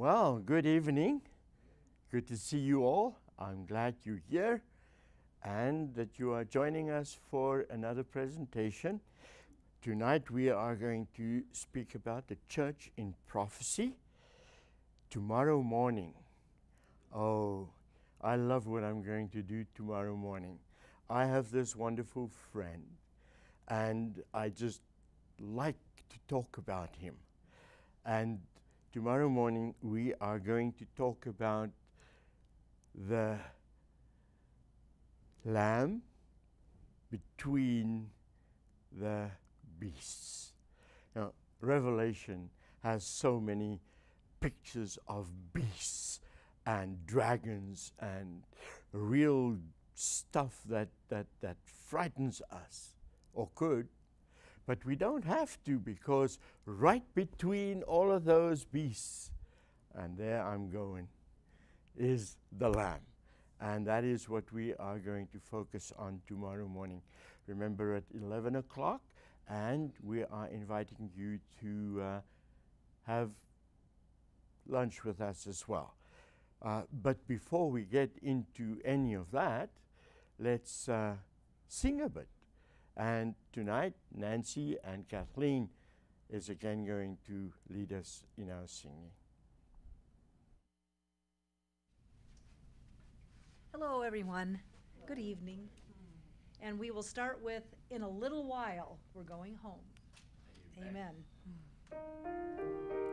Well, good evening. Good to see you all. I'm glad you're here and that you are joining us for another presentation. Tonight we are going to speak about the church in prophecy. Tomorrow morning, oh, I love what I'm going to do tomorrow morning. I have this wonderful friend, and I just like to talk about him. And tomorrow morning, we are going to talk about the lamb between the beasts. Now, Revelation has so many pictures of beasts and dragons and real stuff that, that, that frightens us, or could. But we don't have to because right between all of those beasts, and there I'm going, is the Lamb. And that is what we are going to focus on tomorrow morning. Remember at 11 o'clock, and we are inviting you to uh, have lunch with us as well. Uh, but before we get into any of that, let's uh, sing a bit. And tonight, Nancy and Kathleen is again going to lead us in our singing. Hello, everyone. Good evening. And we will start with In a Little While, We're Going Home. Amen. Let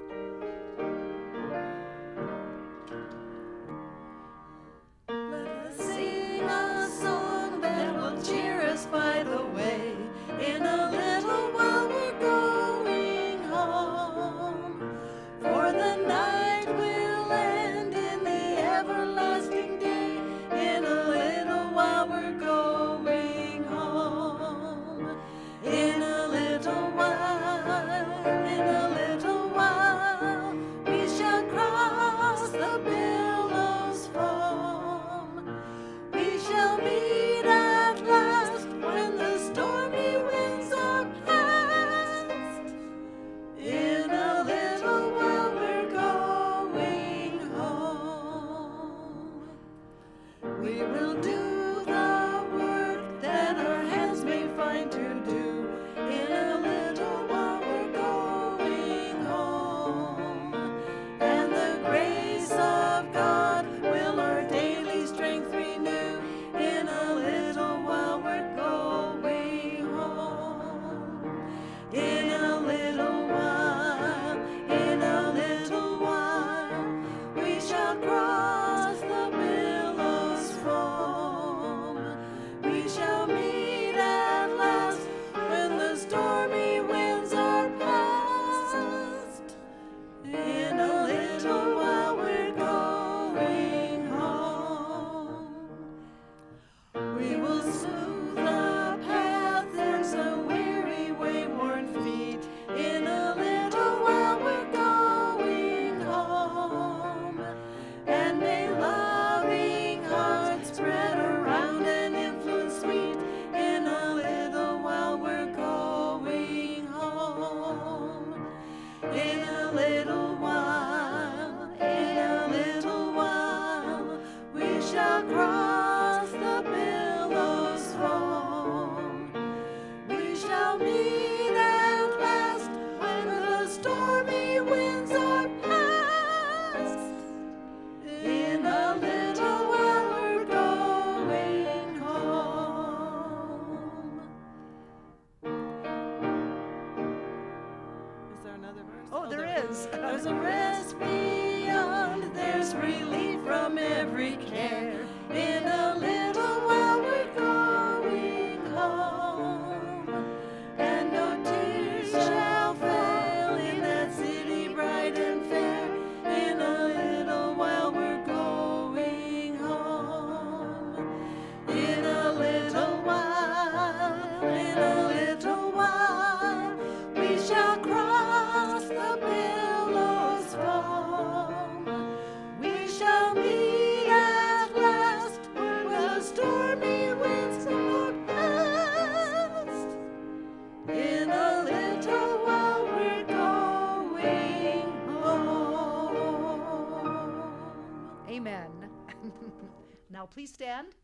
Now, please stand.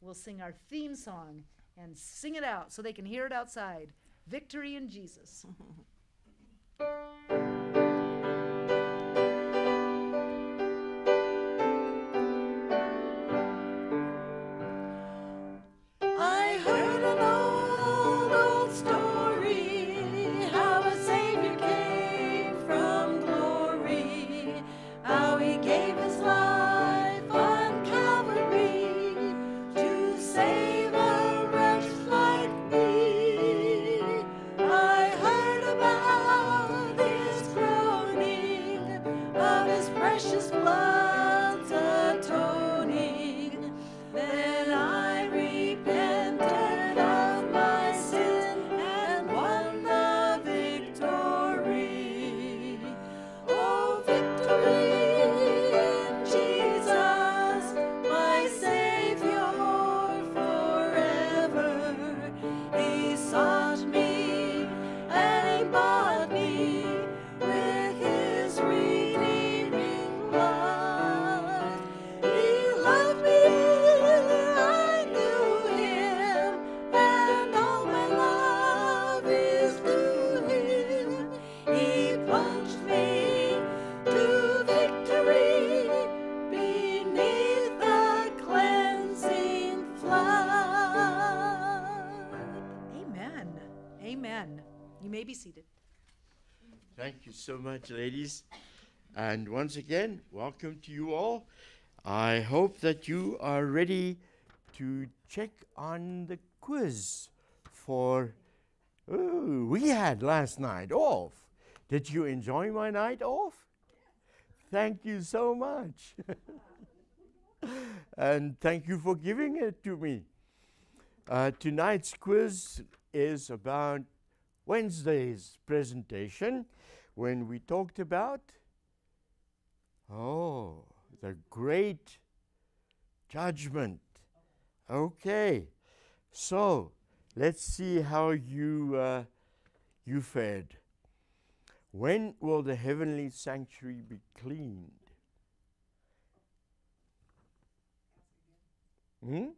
We'll sing our theme song and sing it out so they can hear it outside. Victory in Jesus. Much, ladies. And once again, welcome to you all. I hope that you are ready to check on the quiz for. Oh, we had last night off. Did you enjoy my night off? Thank you so much. and thank you for giving it to me. Uh, tonight's quiz is about Wednesday's presentation when we talked about oh the great judgment. Okay so let's see how you uh, you fared. When will the heavenly sanctuary be cleaned? Hmm?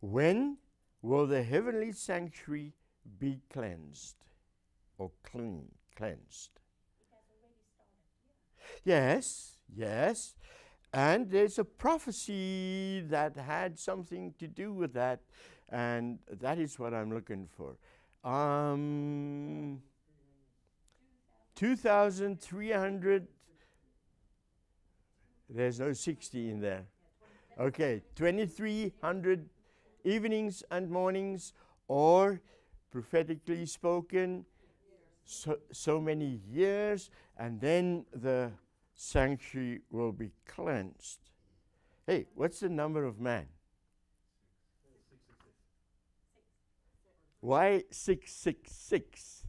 when will the heavenly sanctuary be cleansed or clean cleansed. Yes yes. And there's a prophecy that had something to do with that and that is what i'm looking for. Um 2300 there's no 60 in there. Okay 2300 evenings and mornings or prophetically spoken so, so many years and then the sanctuary will be cleansed. Hey what's the number of man? Why 666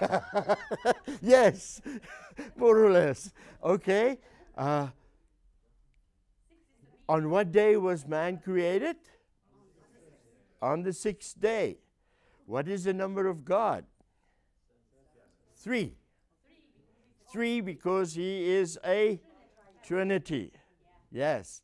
yes more or less. Okay uh, on what day was man created? On the sixth day. What is the number of God? Three. Three because he is a Trinity. Yes.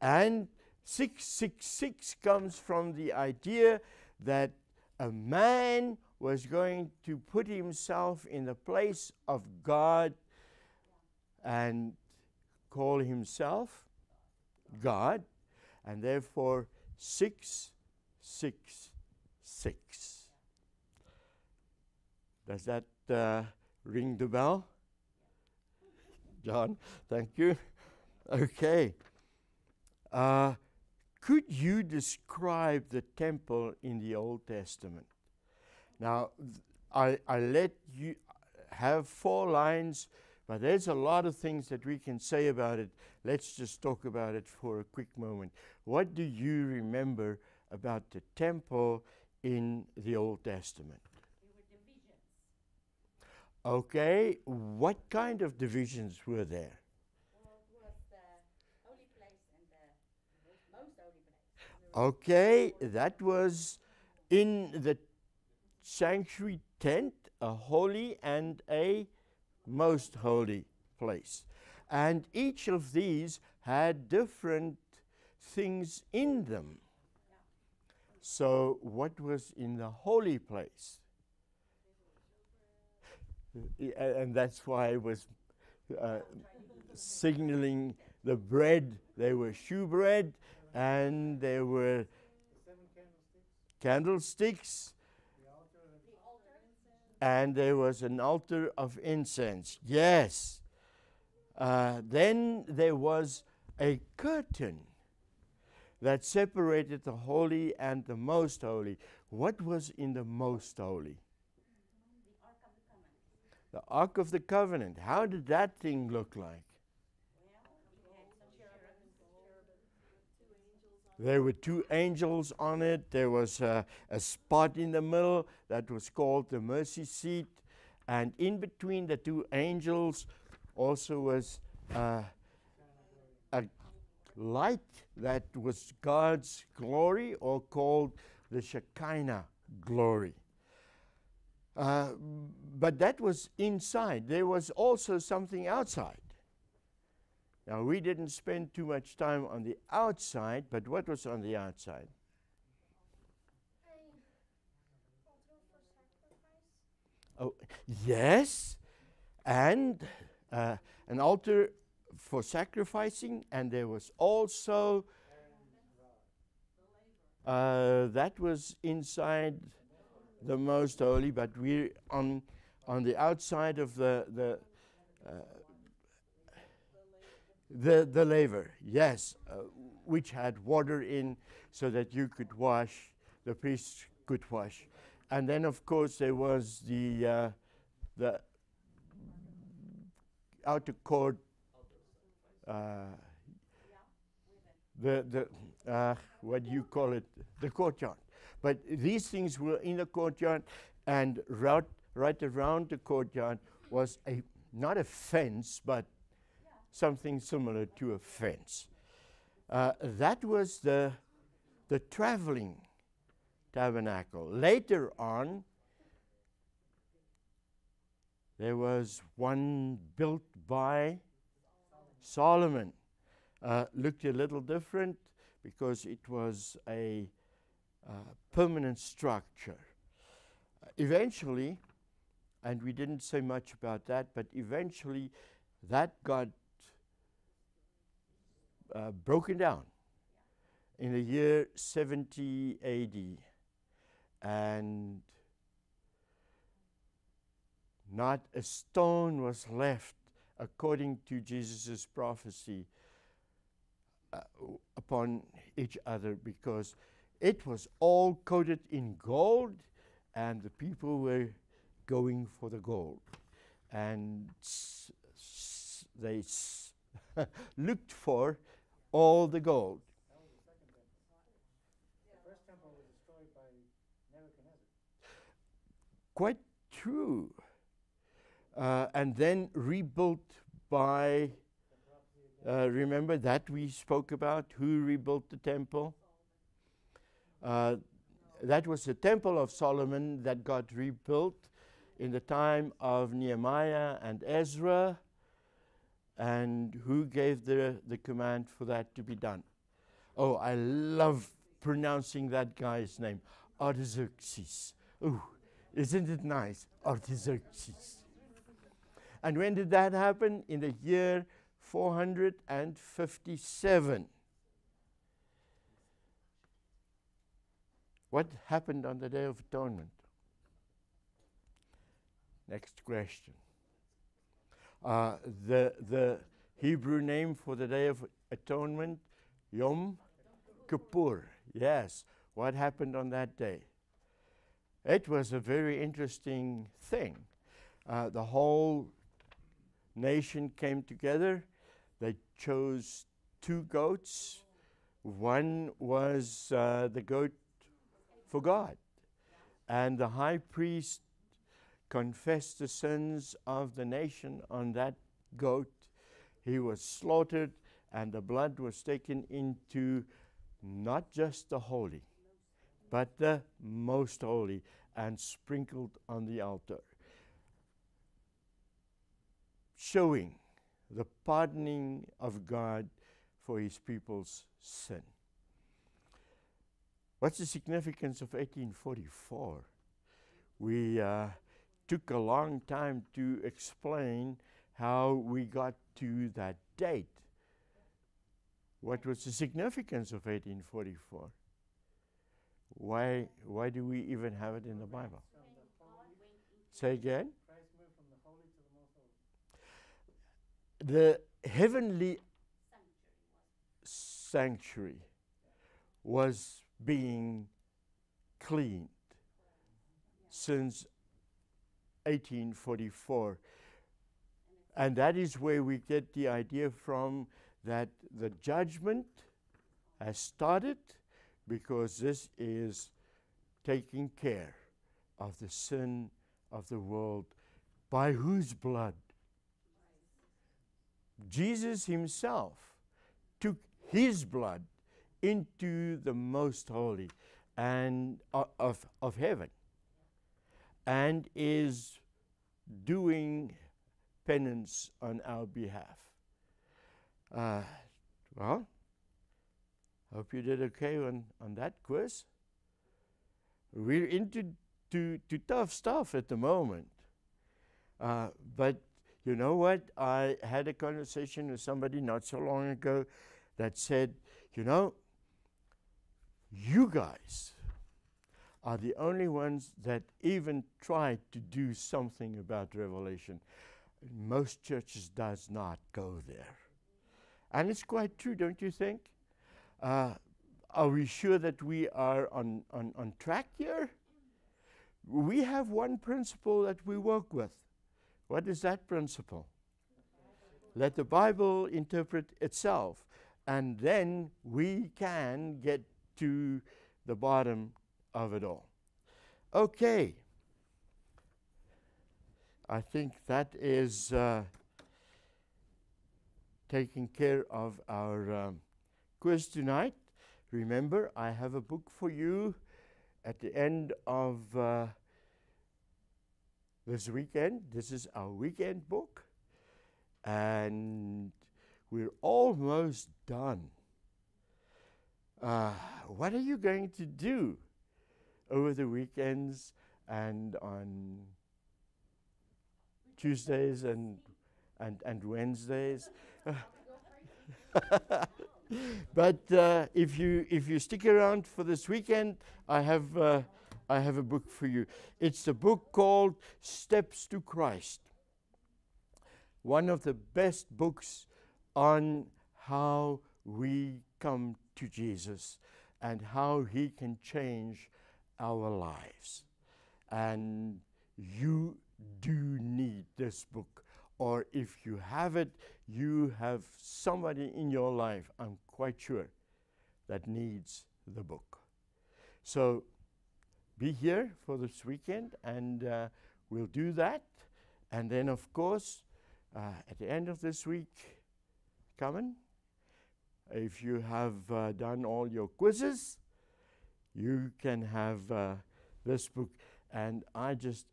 And 666 comes from the idea that a man was going to put himself in the place of God and call himself God, and therefore six, six, six. Does that uh, ring the bell? John, thank you. Okay. Uh, could you describe the temple in the Old Testament? Now, I, I let you have four lines, but there's a lot of things that we can say about it. Let's just talk about it for a quick moment. What do you remember about the temple in the Old Testament? There were divisions. Okay, what kind of divisions were there? Okay, that was in the sanctuary tent a holy and a most holy place. And each of these had different things in them. So, what was in the holy place? And that's why I was uh, signaling the bread. They were shewbread and there were candlesticks and there was an altar of incense. Yes. Uh, then there was a curtain that separated the holy and the most holy. What was in the most holy? The Ark of the Covenant. How did that thing look like? There were two angels on it. There was a, a spot in the middle that was called the mercy seat. And in between the two angels also was uh, a light that was God's glory or called the Shekinah glory. Uh, but that was inside. There was also something outside. Now, we didn't spend too much time on the outside, but what was on the outside? Oh, yes, and uh, an altar for sacrificing, and there was also uh, that was inside the most holy, but we on on the outside of the the uh, the the laver, yes, uh, which had water in, so that you could wash, the priest could wash, and then of course there was the uh, the outer court. Uh, the the uh, what do you call it? The courtyard. But these things were in the courtyard, and right, right around the courtyard was a not a fence, but something similar to a fence. Uh, that was the the traveling tabernacle. Later on, there was one built by Solomon. Uh, looked a little different because it was a uh, permanent structure. Eventually, and we didn't say much about that, but eventually that got uh, broken down in the year 70 AD. And not a stone was left according to Jesus' prophecy uh, upon each other because it was all coated in gold and the people were going for the gold. And they looked for all the gold. Quite true. Uh, and then rebuilt by, uh, remember that we spoke about who rebuilt the temple? Uh, that was the temple of Solomon that got rebuilt in the time of Nehemiah and Ezra. And who gave the, the command for that to be done? Oh, I love pronouncing that guy's name Artaxerxes. Oh, isn't it nice? Artaxerxes. And when did that happen? In the year 457. What happened on the Day of Atonement? Next question. Uh, the, the Hebrew name for the Day of Atonement, Yom Kippur. Yes. What happened on that day? It was a very interesting thing. Uh, the whole nation came together. They chose two goats. One was uh, the goat for God. And the high priest confessed the sins of the nation on that goat. He was slaughtered, and the blood was taken into not just the holy, but the most holy, and sprinkled on the altar. showing the pardoning of God for his people's sin. What's the significance of 1844? We uh, took a long time to explain how we got to that date. What was the significance of 1844? Why, why do we even have it in the Bible? Say again? The heavenly sanctuary was being cleaned since 1844. And that is where we get the idea from that the judgment has started because this is taking care of the sin of the world by whose blood? Jesus himself took his blood into the most holy and uh, of, of heaven and is doing penance on our behalf. Uh, well, hope you did okay on, on that quiz. We're into to, to tough stuff at the moment. Uh, but you know what? I had a conversation with somebody not so long ago that said, you know, you guys are the only ones that even try to do something about revelation. Most churches does not go there. And it's quite true, don't you think? Uh, are we sure that we are on, on, on track here? We have one principle that we work with. What is that principle? Let the Bible interpret itself, and then we can get to the bottom of it all. Okay. I think that is uh, taking care of our um, quiz tonight. Remember, I have a book for you at the end of uh, this weekend. This is our weekend book. And we're almost done. Uh, what are you going to do over the weekends and on Tuesdays and, and, and Wednesdays? but uh, if you if you stick around for this weekend, I have uh, I have a book for you. It's a book called Steps to Christ. One of the best books on how we come to Jesus and how He can change our lives. And you do need this book. Or if you have it, you have somebody in your life, I'm quite sure, that needs the book. So be here for this weekend and uh, we'll do that. And then, of course, uh, at the end of this week, coming, if you have uh, done all your quizzes, you can have uh, this book. And I just,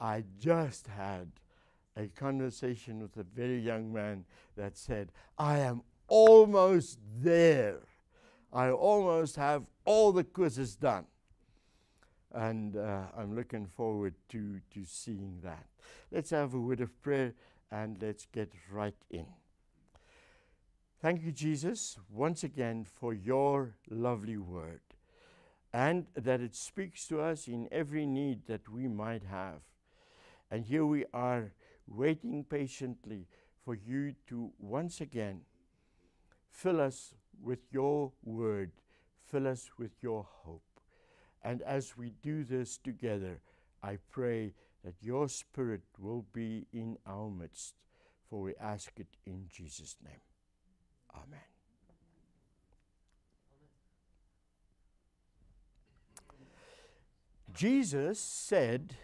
I just had a conversation with a very young man that said, I am almost there. I almost have all the quizzes done. And uh, I'm looking forward to, to seeing that. Let's have a word of prayer and let's get right in. Thank you, Jesus, once again for your lovely word and that it speaks to us in every need that we might have. And here we are waiting patiently for you to once again fill us with your word, fill us with your hope. And as we do this together, I pray that your spirit will be in our midst, for we ask it in Jesus' name. Amen. Jesus said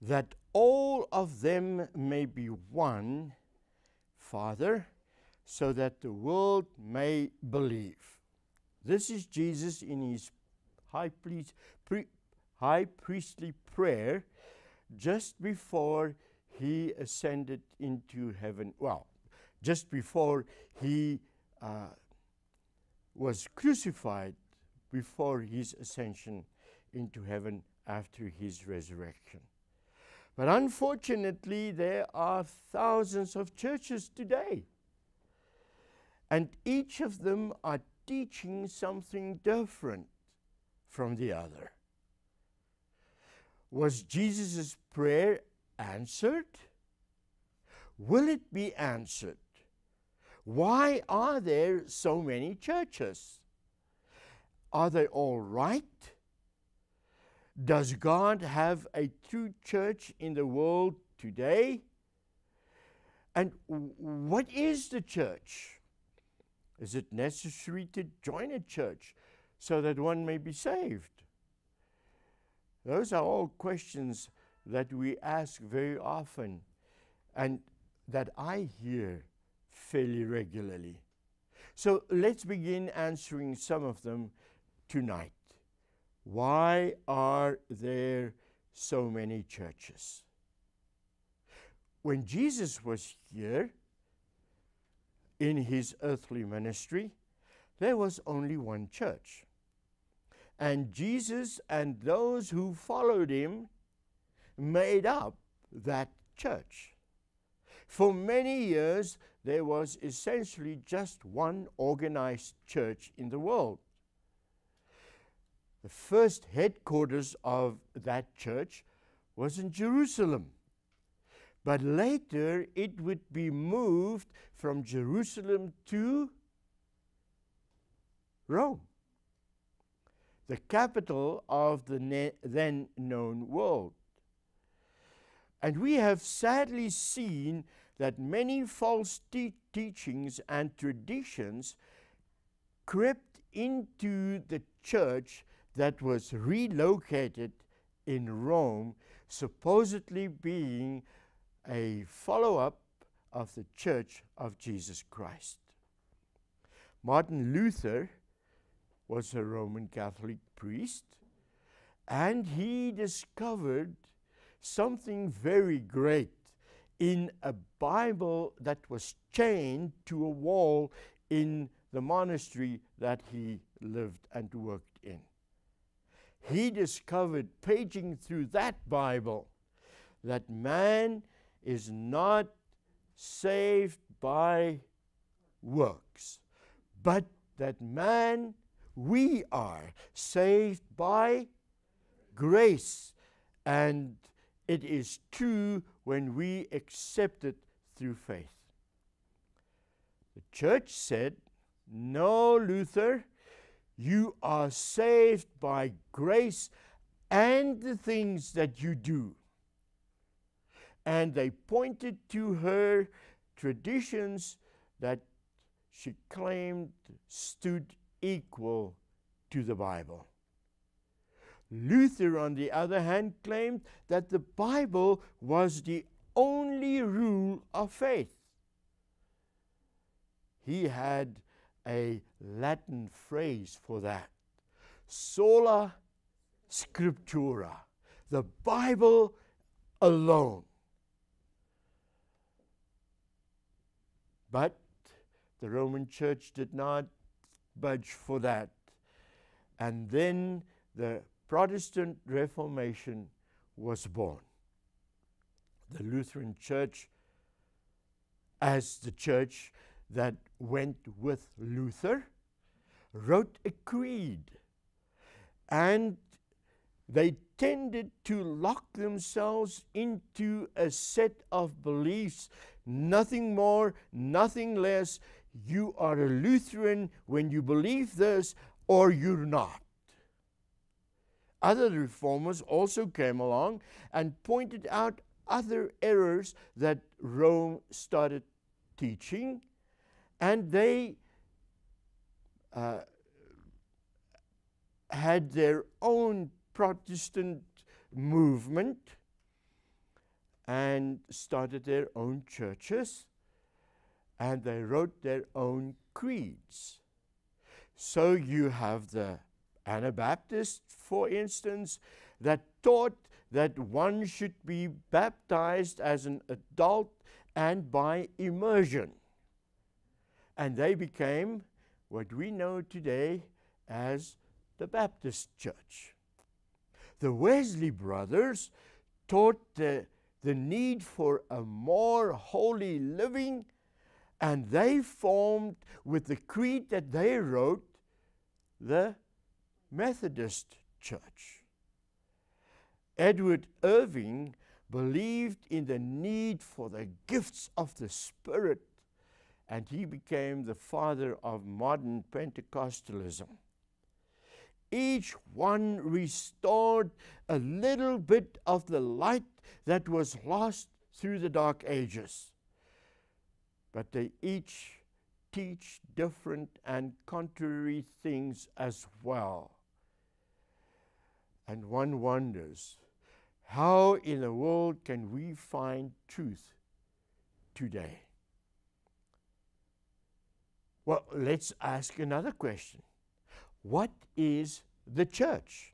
that all of them may be one, Father, so that the world may believe. This is Jesus in his high, high priestly prayer just before he ascended into heaven. Well, just before he uh, was crucified, before his ascension into heaven after his resurrection. But unfortunately, there are thousands of churches today. And each of them are teaching something different from the other. Was Jesus' prayer answered? Will it be answered? Why are there so many churches? Are they all right? Does God have a true church in the world today? And what is the church? Is it necessary to join a church so that one may be saved? Those are all questions that we ask very often and that I hear fairly regularly. So let's begin answering some of them tonight. Why are there so many churches? When Jesus was here in his earthly ministry, there was only one church. And Jesus and those who followed him made up that church. For many years, there was essentially just one organized church in the world. The first headquarters of that church was in Jerusalem. But later it would be moved from Jerusalem to Rome, the capital of the then known world. And we have sadly seen that many false te- teachings and traditions crept into the church that was relocated in Rome, supposedly being a follow up of the Church of Jesus Christ. Martin Luther was a Roman Catholic priest, and he discovered something very great in a Bible that was chained to a wall in the monastery that he lived and worked in. He discovered, paging through that Bible, that man is not saved by works, but that man, we are saved by grace. And it is true when we accept it through faith. The church said, No, Luther, you are saved by grace and the things that you do. And they pointed to her traditions that she claimed stood equal to the Bible. Luther, on the other hand, claimed that the Bible was the only rule of faith. He had a Latin phrase for that sola scriptura, the Bible alone. But the Roman Church did not budge for that. And then the Protestant Reformation was born. The Lutheran Church, as the church that went with Luther, wrote a creed. And they tended to lock themselves into a set of beliefs, nothing more, nothing less. You are a Lutheran when you believe this, or you're not. Other reformers also came along and pointed out other errors that Rome started teaching, and they uh, had their own Protestant movement and started their own churches and they wrote their own creeds. So you have the Anabaptists, for instance, that taught that one should be baptized as an adult and by immersion. And they became what we know today as the Baptist Church. The Wesley brothers taught the, the need for a more holy living, and they formed, with the creed that they wrote, the Methodist Church. Edward Irving believed in the need for the gifts of the Spirit, and he became the father of modern Pentecostalism. Each one restored a little bit of the light that was lost through the dark ages. But they each teach different and contrary things as well. And one wonders how in the world can we find truth today? Well, let's ask another question. What is the church?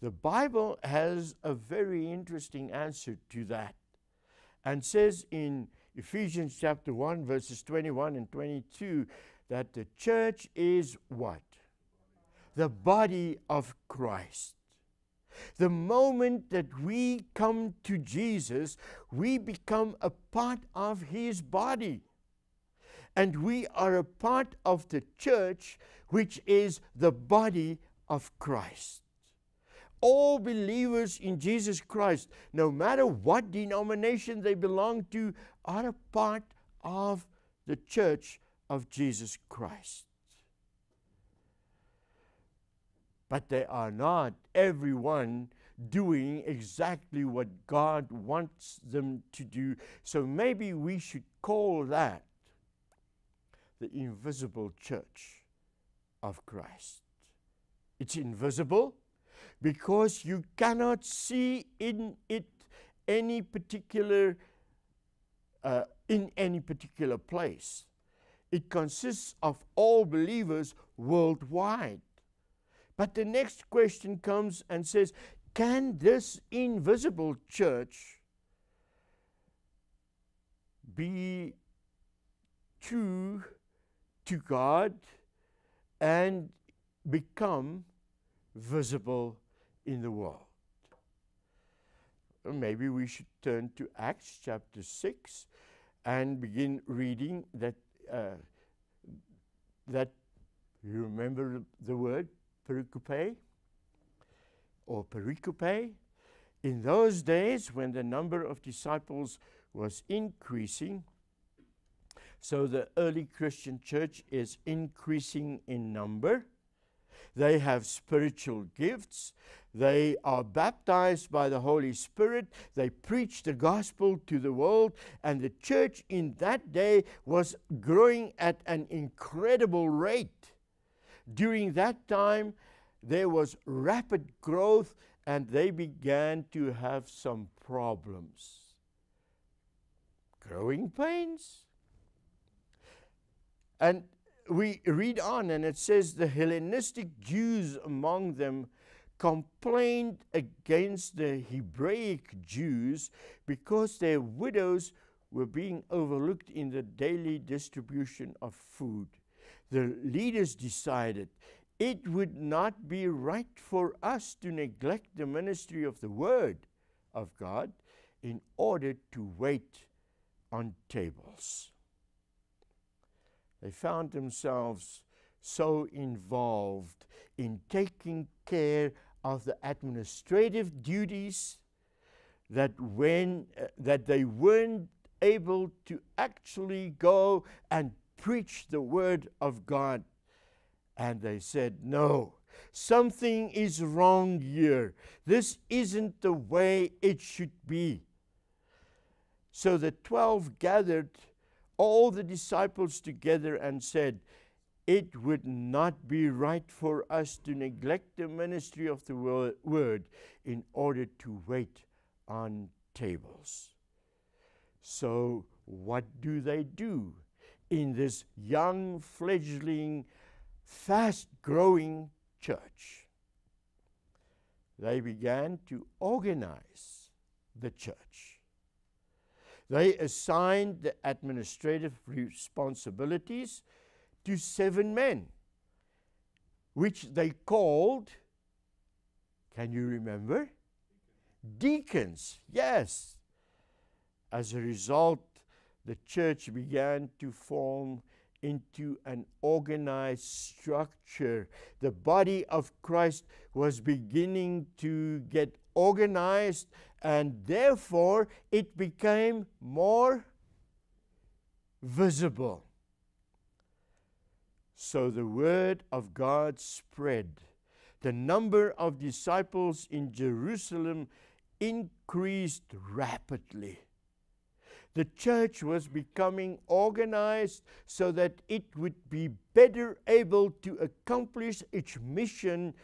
The Bible has a very interesting answer to that and says in Ephesians chapter 1, verses 21 and 22, that the church is what? The body of Christ. The moment that we come to Jesus, we become a part of his body. And we are a part of the church, which is the body of Christ. All believers in Jesus Christ, no matter what denomination they belong to, are a part of the church of Jesus Christ. But they are not everyone doing exactly what God wants them to do. So maybe we should call that the invisible church of Christ. It's invisible because you cannot see in it any particular uh, in any particular place. It consists of all believers worldwide. But the next question comes and says, can this invisible church be true to God and become visible in the world? Maybe we should turn to Acts chapter 6 and begin reading that. Uh, that you remember the word pericope or pericope. In those days, when the number of disciples was increasing, so the early Christian church is increasing in number. They have spiritual gifts. They are baptized by the Holy Spirit. They preach the gospel to the world. And the church in that day was growing at an incredible rate. During that time, there was rapid growth and they began to have some problems. Growing pains. And we read on, and it says the Hellenistic Jews among them complained against the Hebraic Jews because their widows were being overlooked in the daily distribution of food. The leaders decided it would not be right for us to neglect the ministry of the Word of God in order to wait on tables. They found themselves so involved in taking care of the administrative duties that when uh, that they weren't able to actually go and preach the word of God. And they said no something is wrong here. This isn't the way it should be. So the 12 gathered all the disciples together and said, It would not be right for us to neglect the ministry of the word in order to wait on tables. So, what do they do in this young, fledgling, fast growing church? they began to organize the church. They assigned the administrative responsibilities to seven men, which they called, can you remember? Deacons, yes. As a result, the church began to form into an organized structure. The body of Christ was beginning to get organized, and therefore it became more visible. So the word of God spread. The number of disciples in Jerusalem increased rapidly. The church was becoming organized so that it would be better able to accomplish its mission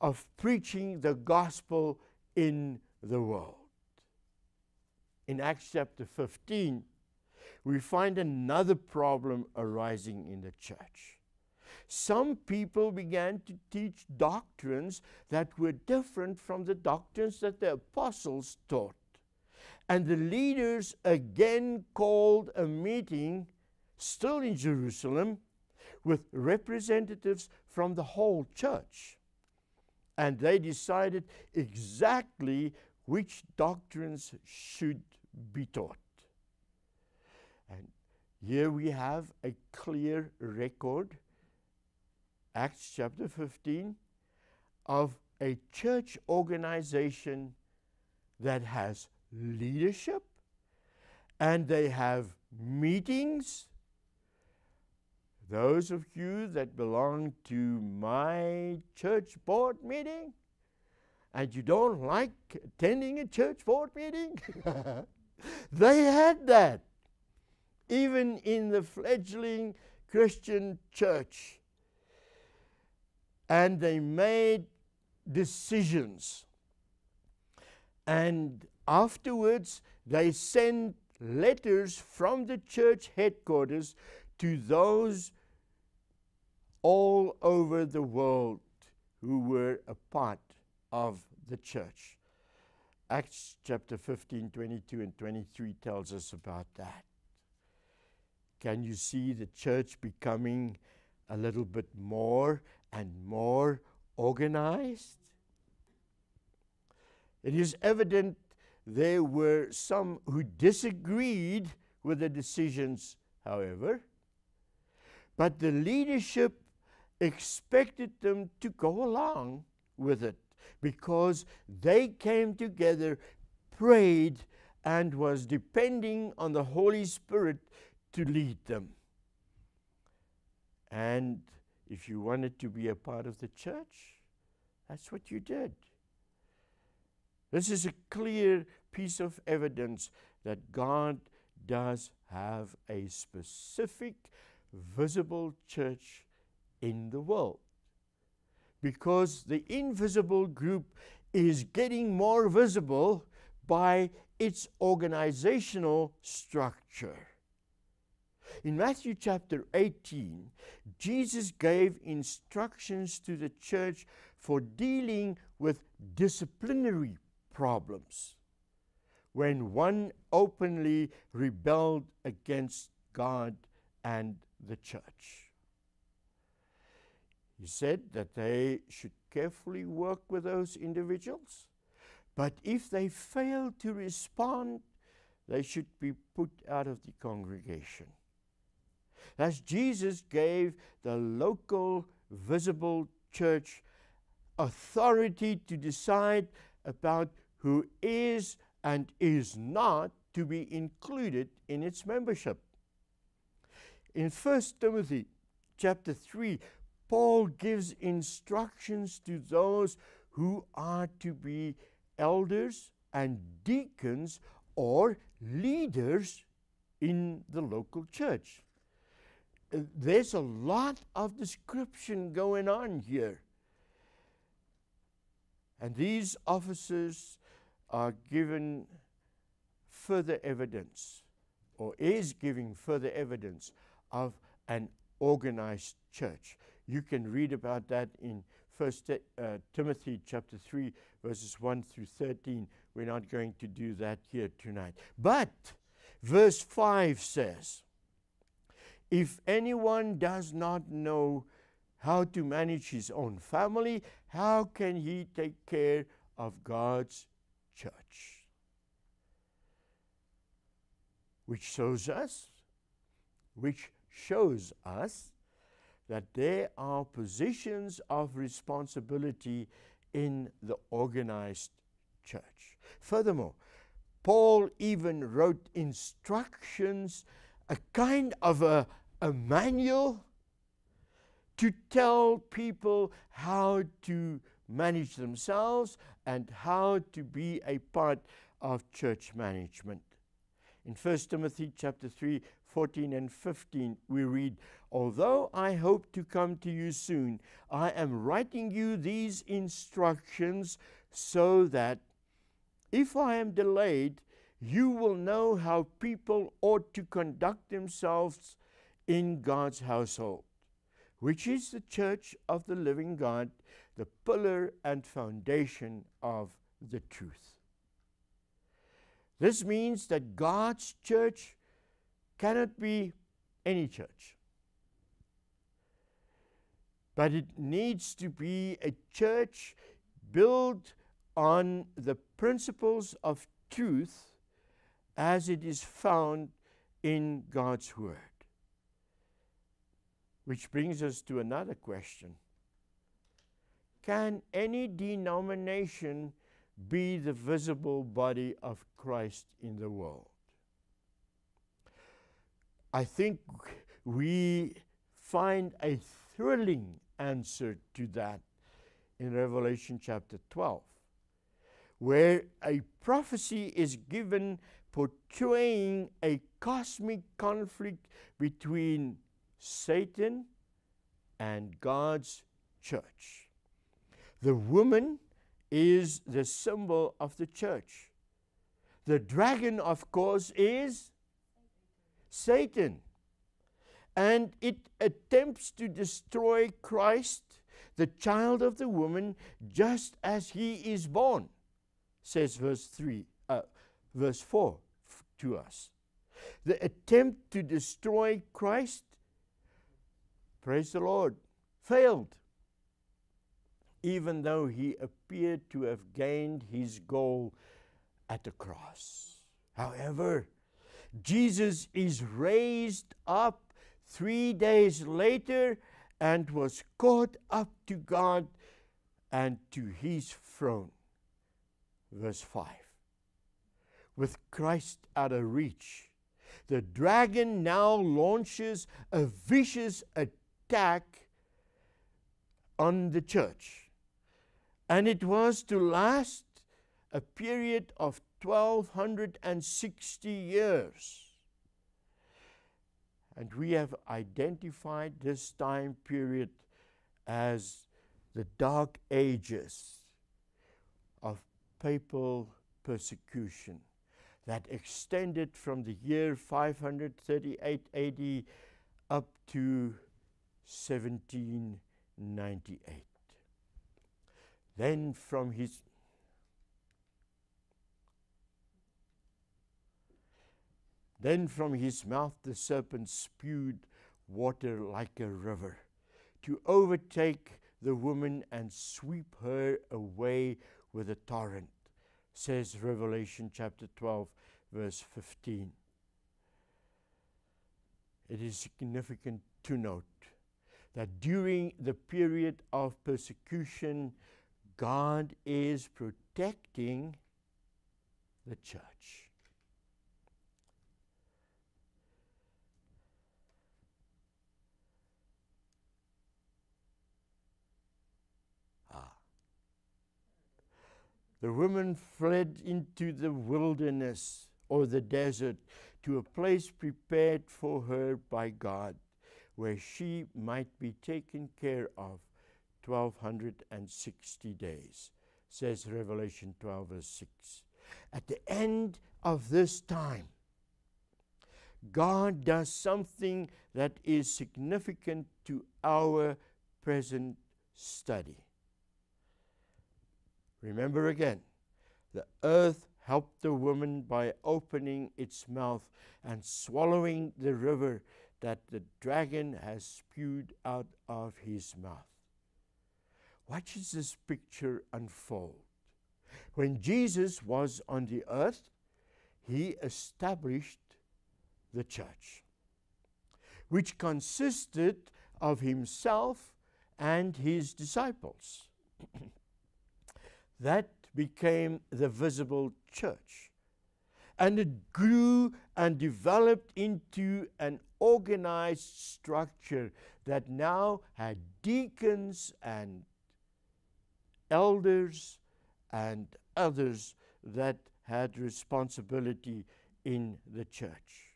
of preaching the gospel in the world. In Acts chapter 15, we find another problem arising in the church. Some people began to teach doctrines that were different from the doctrines that the apostles taught. And the leaders again called a meeting, still in Jerusalem, with representatives from the whole church. And they decided exactly which doctrines should be taught. And here we have a clear record, Acts chapter 15, of a church organization that has leadership and they have meetings. Those of you that belong to my church board meeting and you don't like attending a church board meeting, they had that. Even in the fledgling Christian church. And they made decisions. And afterwards, they sent letters from the church headquarters to those all over the world who were a part of the church. Acts chapter 15, 22, and 23 tells us about that. Can you see the church becoming a little bit more and more organized? It is evident there were some who disagreed with the decisions, however, but the leadership expected them to go along with it because they came together, prayed, and was depending on the Holy Spirit to lead them. And if you wanted to be a part of the church, that's what you did. This is a clear piece of evidence that God does have a specific, visible church in the world. Because the invisible group is getting more visible by its organizational structure. In Matthew chapter 18, Jesus gave instructions to the church for dealing with disciplinary problems when one openly rebelled against God and the church. He said that they should carefully work with those individuals, but if they fail to respond, they should be put out of the congregation. As Jesus gave the local visible church authority to decide about who is and is not to be included in its membership. In 1 Timothy chapter 3, Paul gives instructions to those who are to be elders and deacons or leaders in the local church. There's a lot of description going on here. And these officers are given further evidence, or is giving further evidence of an organized church. You can read about that in First uh, Timothy chapter 3 verses 1 through 13. We're not going to do that here tonight. But verse 5 says, if anyone does not know how to manage his own family, how can he take care of God's church? Which shows us, which shows us that there are positions of responsibility in the organized church. Furthermore, Paul even wrote instructions, a kind of a, a manual to tell people how to manage themselves and how to be a part of church management. In 1 Timothy chapter 3, 14 and 15, we read, Although I hope to come to you soon, I am writing you these instructions so that if I am delayed, you will know how people ought to conduct themselves in God's household, which is the church of the living God, the pillar and foundation of the truth. This means that God's church cannot be any church. But it needs to be a church built on the principles of truth as it is found in God's Word. Which brings us to another question Can any denomination be the visible body of Christ in the world? I think we find a thrilling answer to that in Revelation chapter 12, where a prophecy is given portraying a cosmic conflict between Satan and God's church. The woman is the symbol of the church. The dragon, of course, is Satan. And it attempts to destroy Christ, the child of the woman, just as he is born, says verse 3, uh, verse 4 f- to us. The attempt to destroy Christ, praise the Lord, failed even though he appeared to have gained his goal at the cross. However, Jesus is raised up three days later and was caught up to God and to his throne. Verse 5. With Christ out of reach, the dragon now launches a vicious attack on the church and it was to last a period of 1260 years. And we have identified this time period as the dark ages of papal persecution that extended from the year 538 AD up to 1798. Then from his Then from his mouth the serpent spewed water like a river to overtake the woman and sweep her away with a torrent, says Revelation chapter 12, verse 15. It is significant to note that during the period of persecution, God is protecting the church. Ah. The woman fled into the wilderness or the desert to a place prepared for her by God, where she might be taken care of 1260 days, says Revelation 12, verse 6. At the end of this time, God does something that is significant to our present study. Remember again, the earth helped the woman by opening its mouth and swallowing the river that the dragon has spewed out of his mouth. Watch this picture unfold. When Jesus was on the earth, he established the church, which consisted of himself and his disciples. that became the visible church. And it grew and developed into an organized structure that now had deacons and elders and others that had responsibility in the church.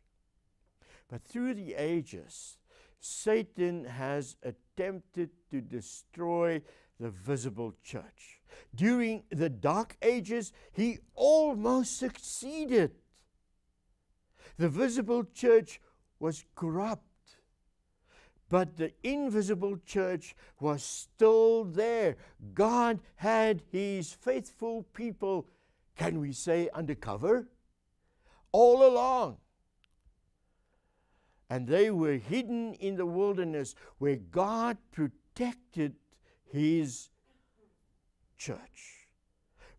But through the ages, Satan has attempted to destroy the visible church. During the Dark Ages, he almost succeeded. The visible church was corrupt, but the invisible church was still there. God had his faithful people, can we say, undercover? All along. And they were hidden in the wilderness where God protected his church.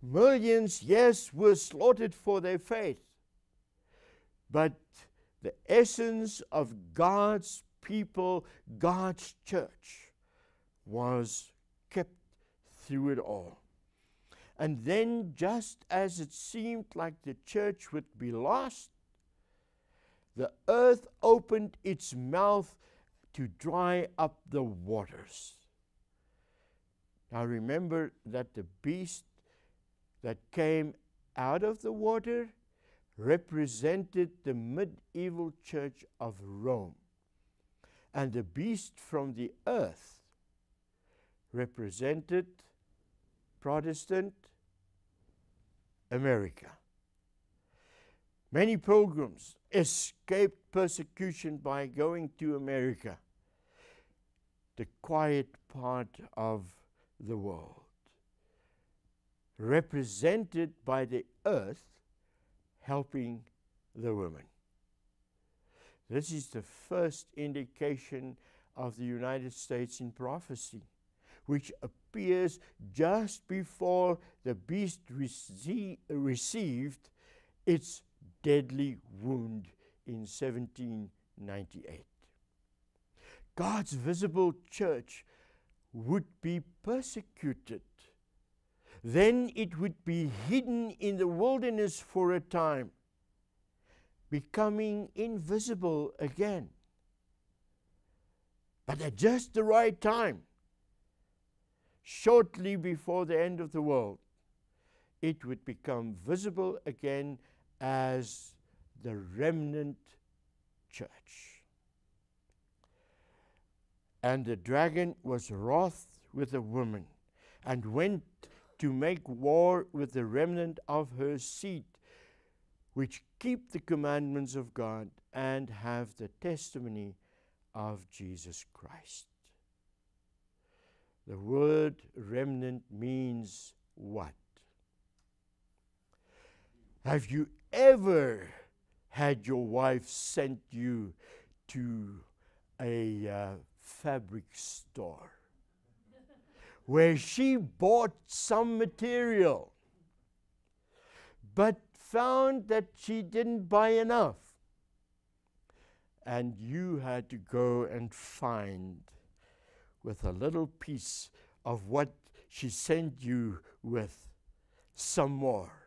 Millions, yes, were slaughtered for their faith. But the essence of God's people, God's church, was kept through it all. And then, just as it seemed like the church would be lost, the earth opened its mouth to dry up the waters. Now remember that the beast that came out of the water represented the medieval church of Rome. And the beast from the earth represented Protestant America. Many pilgrims escaped persecution by going to America, the quiet part of the world, represented by the earth helping the woman. This is the first indication of the United States in prophecy, which appears just before the beast rece- received its deadly wound in 1798. God's visible church would be persecuted. Then it would be hidden in the wilderness for a time, becoming invisible again. But at just the right time, shortly before the end of the world, it would become visible again as the remnant church. And the dragon was wroth with the woman and went to make war with the remnant of her seed, which keep the commandments of God and have the testimony of Jesus Christ. The word remnant means what? Have you ever had your wife sent you to a uh, fabric store where she bought some material but found that she didn't buy enough? And you had to go and find with a little piece of what she sent you with some more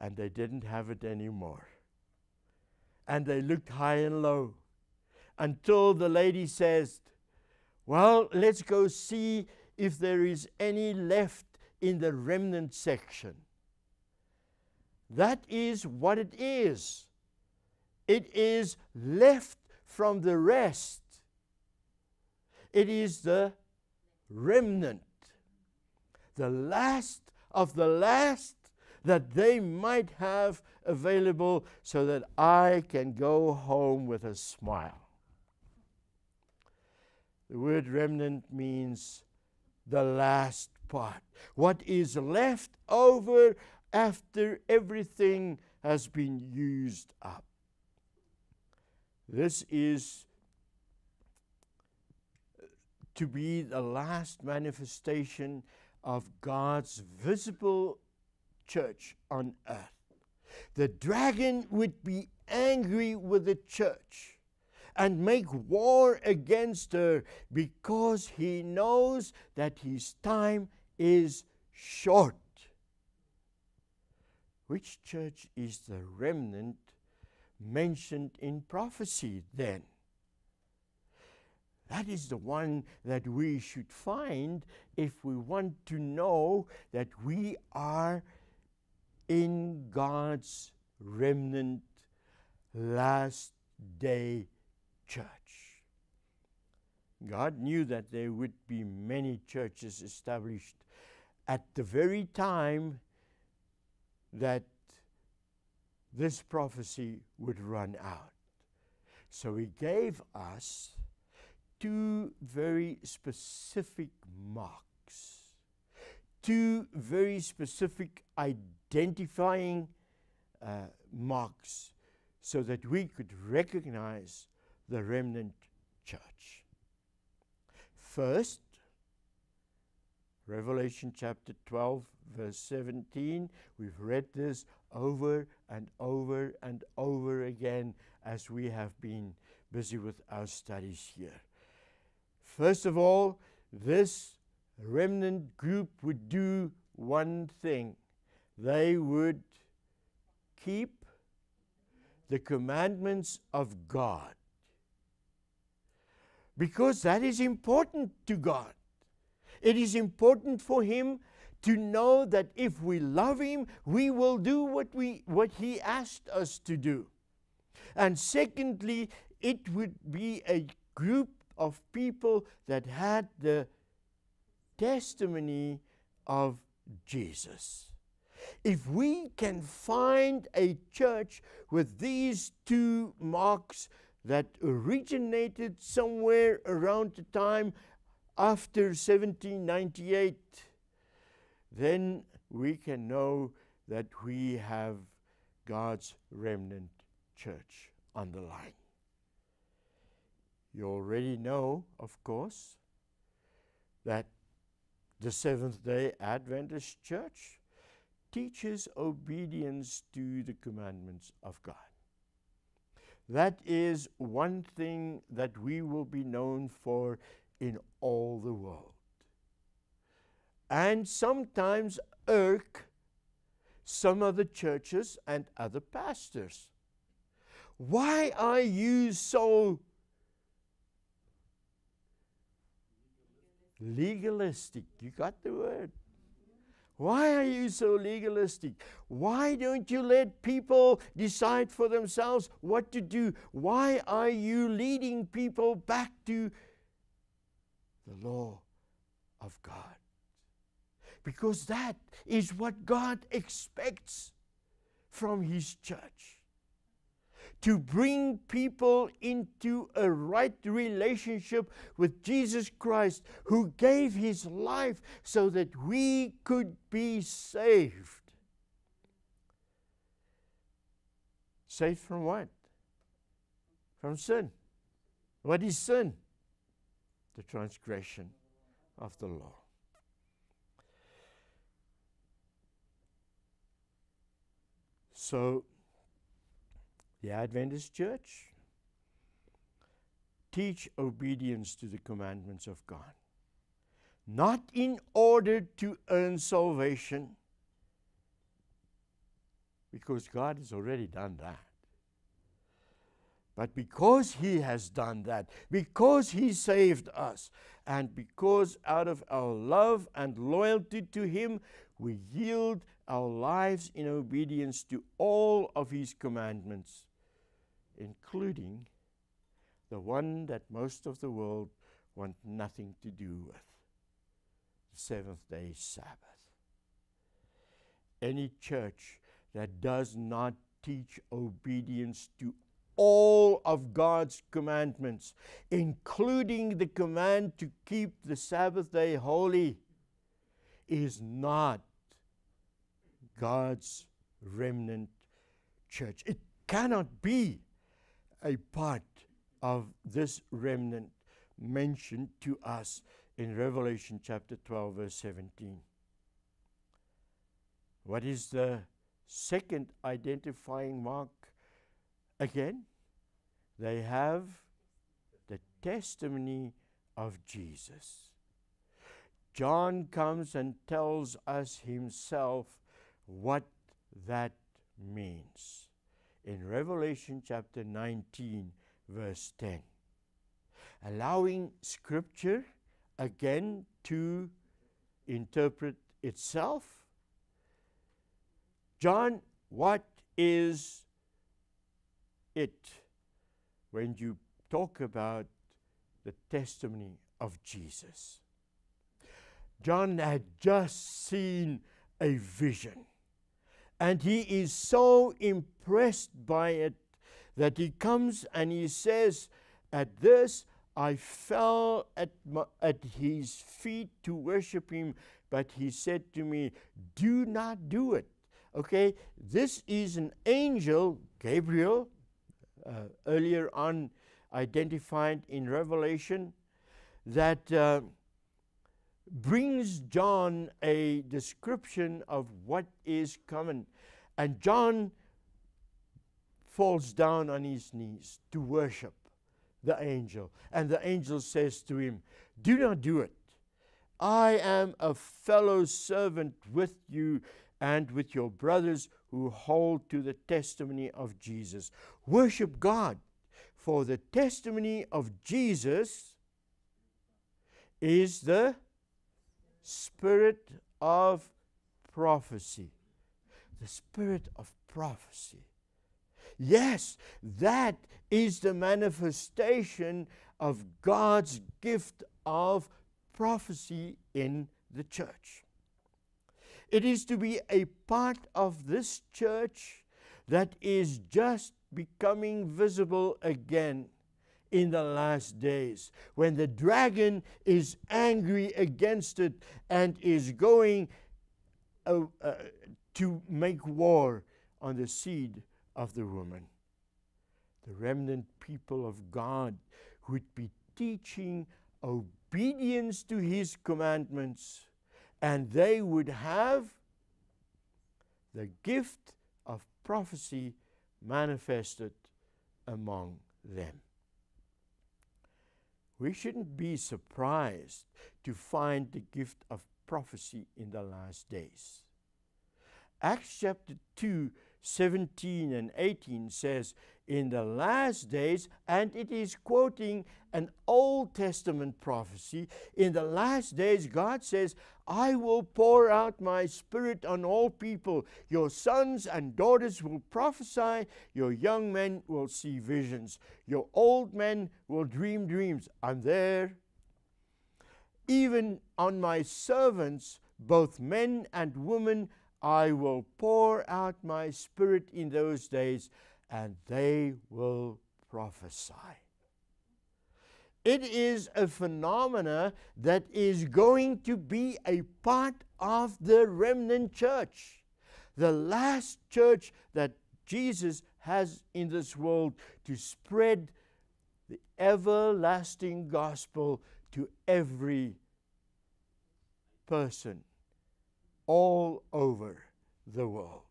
and they didn't have it anymore. And they looked high and low until the lady says, Well, let's go see if there is any left in the remnant section. That is what it is. It is left from the rest. It is the remnant, the last of the last that they might have available so that I can go home with a smile. The word remnant means the last part. What is left over after everything has been used up. This is to be the last manifestation of God's visible church on earth. The dragon would be angry with the church and make war against her because he knows that his time is short. Which church is the remnant mentioned in prophecy then? That is the one that we should find if we want to know that we are in God's remnant last day church. God knew that there would be many churches established at the very time that this prophecy would run out. So he gave us two very specific marks, two very specific identifying uh, marks, so that we could recognize the remnant church. First, Revelation chapter 12, verse 17. We've read this over and over and over again as we have been busy with our studies here. First of all, this remnant group would do one thing they would keep the commandments of God. Because that is important to God. It is important for Him to know that if we love Him, we will do what, we, what He asked us to do. And secondly, it would be a group of people that had the testimony of Jesus. If we can find a church with these two marks that originated somewhere around the time after 1798, then we can know that we have God's remnant church on the line. You already know, of course, that the Seventh day Adventist Church teaches obedience to the commandments of God. That is one thing that we will be known for in all the world. And sometimes irk some of the churches and other pastors. Why are you so legalistic. You got the word. Why are you so legalistic? Why don't you let people decide for themselves what to do? Why are you leading people back to the law of God? Because that is what God expects from His church to bring people into a right relationship with Jesus Christ, who gave his life so that we could be saved. Saved from what? From sin. What is sin? The transgression of the law. So, the Adventist Church teach obedience to the commandments of God. Not in order to earn salvation, because God has already done that. But because He has done that, because He saved us, and because out of our love and loyalty to Him, we yield our lives in obedience to all of His commandments including the one that most of the world want nothing to do with the seventh day Sabbath. Any church that does not teach obedience to all of God's commandments, including the command to keep the Sabbath day holy, is not God's remnant church. It cannot be a part of this remnant mentioned to us in Revelation chapter 12, verse 17. What is the second identifying mark again? They have the testimony of Jesus. John comes and tells us himself what that means in Revelation chapter 19, verse 10. Allowing Scripture again to interpret itself. John, what is it when you talk about the testimony of Jesus? John had just seen a vision. And he is so impressed by it that he comes and he says, At this I fell at, my, at his feet to worship him, but he said to me, Do not do it. Okay, this is an angel, Gabriel, uh, earlier on identified in Revelation, that. Uh, brings John a description of what is coming. And John falls down on his knees to worship the angel. And the angel says to him, Do not do it. I am a fellow servant with you and with your brothers who hold to the testimony of Jesus. Worship God, for the testimony of Jesus is the spirit of prophecy. The spirit of prophecy. Yes, that is the manifestation of God's gift of prophecy in the church. It is to be a part of this church that is just becoming visible again in the last days when the dragon is angry against it and is going uh, uh, to make war on the seed of the woman. The remnant people of God would be teaching obedience to his commandments, and they would have the gift of prophecy manifested among them. We shouldn't be surprised to find the gift of prophecy in the last days. Acts chapter 2, 17 and 18 says, In the last days, and it is quoting an Old Testament prophecy, in the last days, God says, I will pour out my spirit on all people. Your sons and daughters will prophesy, your young men will see visions, your old men will dream dreams. I'm there. Even on my servants, both men and women, I will pour out my spirit in those days, and they will prophesy. It is a phenomena that is going to be a part of the remnant church, the last church that Jesus has in this world to spread the everlasting gospel to every person all over the world.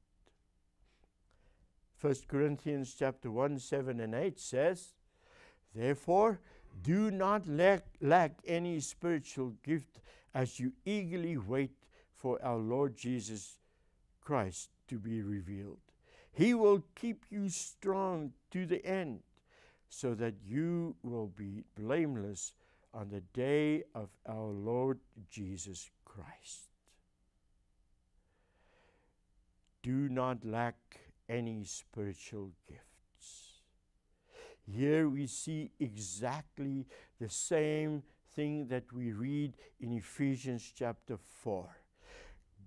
1 Corinthians chapter 1 7 and 8 says, Therefore, do not lack, lack any spiritual gift as you eagerly wait for our Lord Jesus Christ to be revealed. He will keep you strong to the end so that you will be blameless on the day of our Lord Jesus Christ. do not lack any spiritual gifts. Here we see exactly the same thing that we read in Ephesians chapter 4.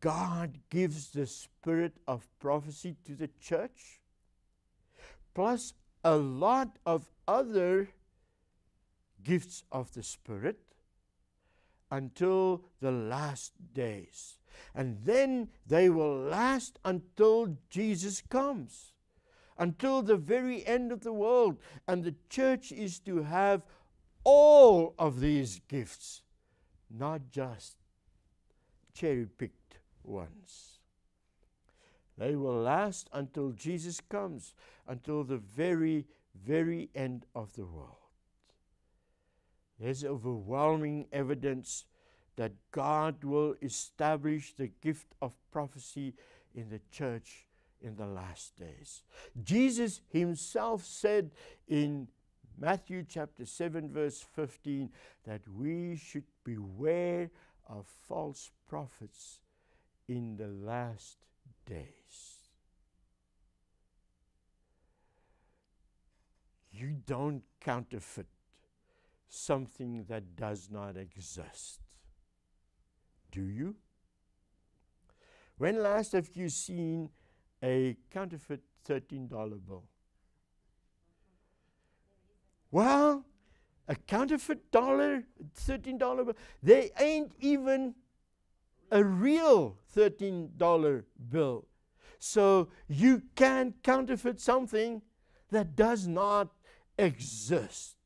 God gives the spirit of prophecy to the church, plus a lot of other gifts of the Spirit, until the last days. And then they will last until Jesus comes, until the very end of the world. And the church is to have all of these gifts, not just cherry picked ones. They will last until Jesus comes, until the very, very end of the world. There's overwhelming evidence that God will establish the gift of prophecy in the church in the last days. Jesus himself said in Matthew chapter 7, verse 15, that we should beware of false prophets in the last days. You don't counterfeit something that does not exist. Do you? When last have you seen a counterfeit $13 bill? Well, a counterfeit dollar, $13 bill, they ain't even a real $13 bill. So you can counterfeit something that does not exist.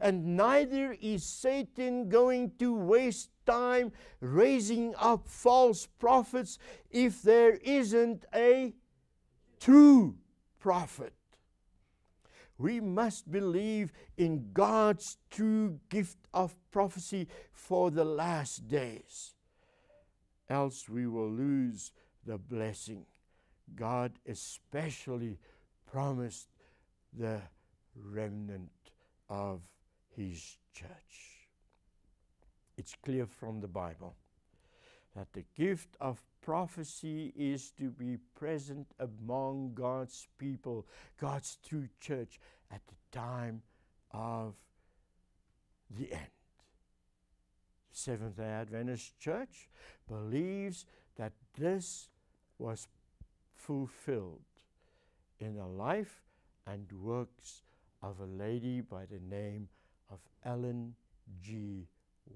And neither is Satan going to waste time raising up false prophets if there isn't a true prophet. We must believe in God's true gift of prophecy for the last days, else we will lose the blessing God especially promised the remnant of His church. It's clear from the Bible that the gift of prophecy is to be present among God's people, God's true church, at the time of the end. The Seventh day Adventist Church believes that this was fulfilled in the life and works of a lady by the name of Ellen G.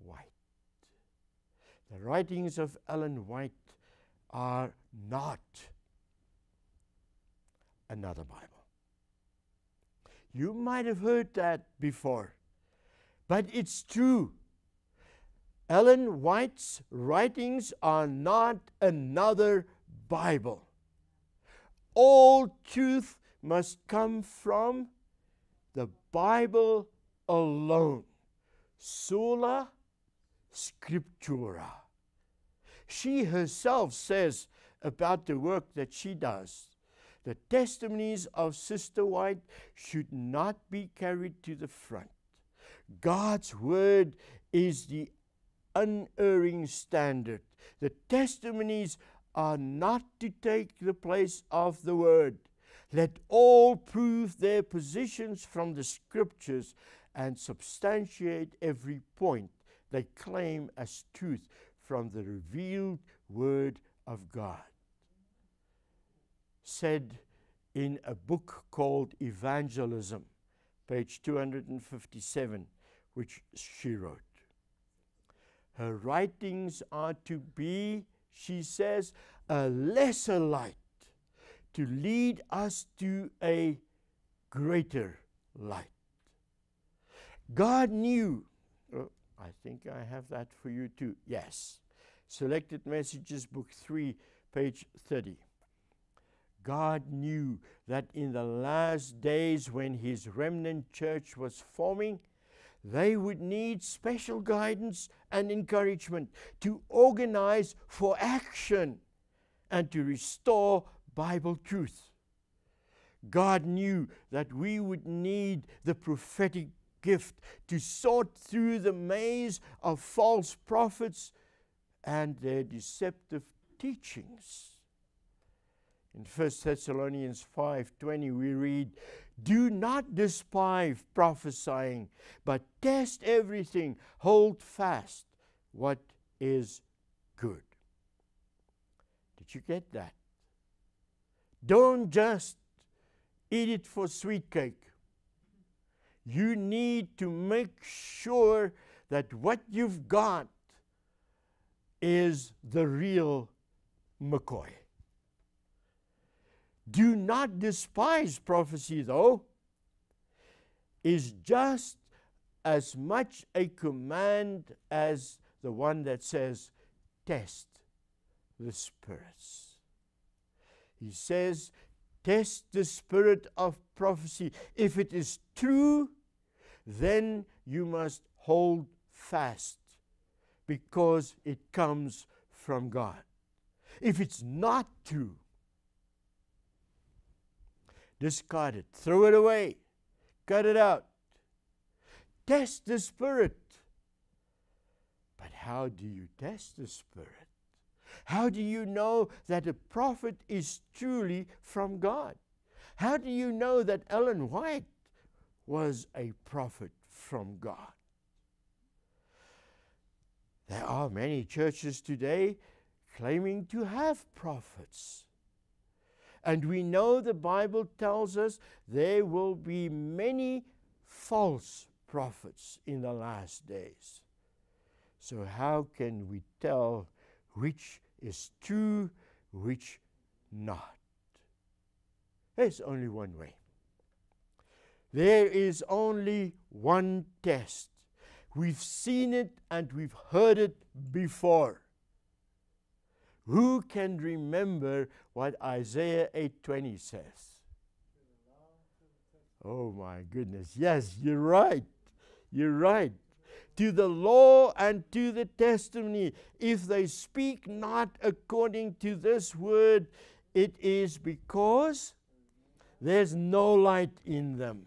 White. The writings of Ellen White are not another Bible. You might have heard that before, but it's true. Ellen White's writings are not another Bible. All truth must come from the Bible alone. Sola Scriptura. She herself says about the work that she does the testimonies of Sister White should not be carried to the front. God's word is the unerring standard. The testimonies are not to take the place of the word. Let all prove their positions from the scriptures and substantiate every point they claim as truth from the revealed word of God. Said in a book called Evangelism, page 257, which she wrote. Her writings are to be, she says, a lesser light to lead us to a greater light. God knew, oh, I think I have that for you too. Yes. Selected Messages, Book 3, page 30. God knew that in the last days when His remnant church was forming, they would need special guidance and encouragement to organize for action and to restore Bible truth. God knew that we would need the prophetic gift to sort through the maze of false prophets and their deceptive teachings. In 1 Thessalonians 5:20 we read, "Do not despise prophesying, but test everything, hold fast what is good." Did you get that? Don't just eat it for sweet cake. You need to make sure that what you've got is the real McCoy. Do not despise prophecy, though, is just as much a command as the one that says, test the spirits. He says, test the spirit of prophecy. If it is true, then you must hold fast because it comes from God. If it's not true, discard it, throw it away, cut it out. Test the Spirit. But how do you test the Spirit? How do you know that a prophet is truly from God? How do you know that Ellen White was a prophet from God? There are many churches today claiming to have prophets. And we know the Bible tells us there will be many false prophets in the last days. So, how can we tell which is true, which not? There's only one way. There is only one test. We've seen it and we've heard it before. Who can remember what Isaiah 8:20 says? Oh my goodness. Yes, you're right. You're right. To the law and to the testimony, if they speak not according to this word, it is because there's no light in them.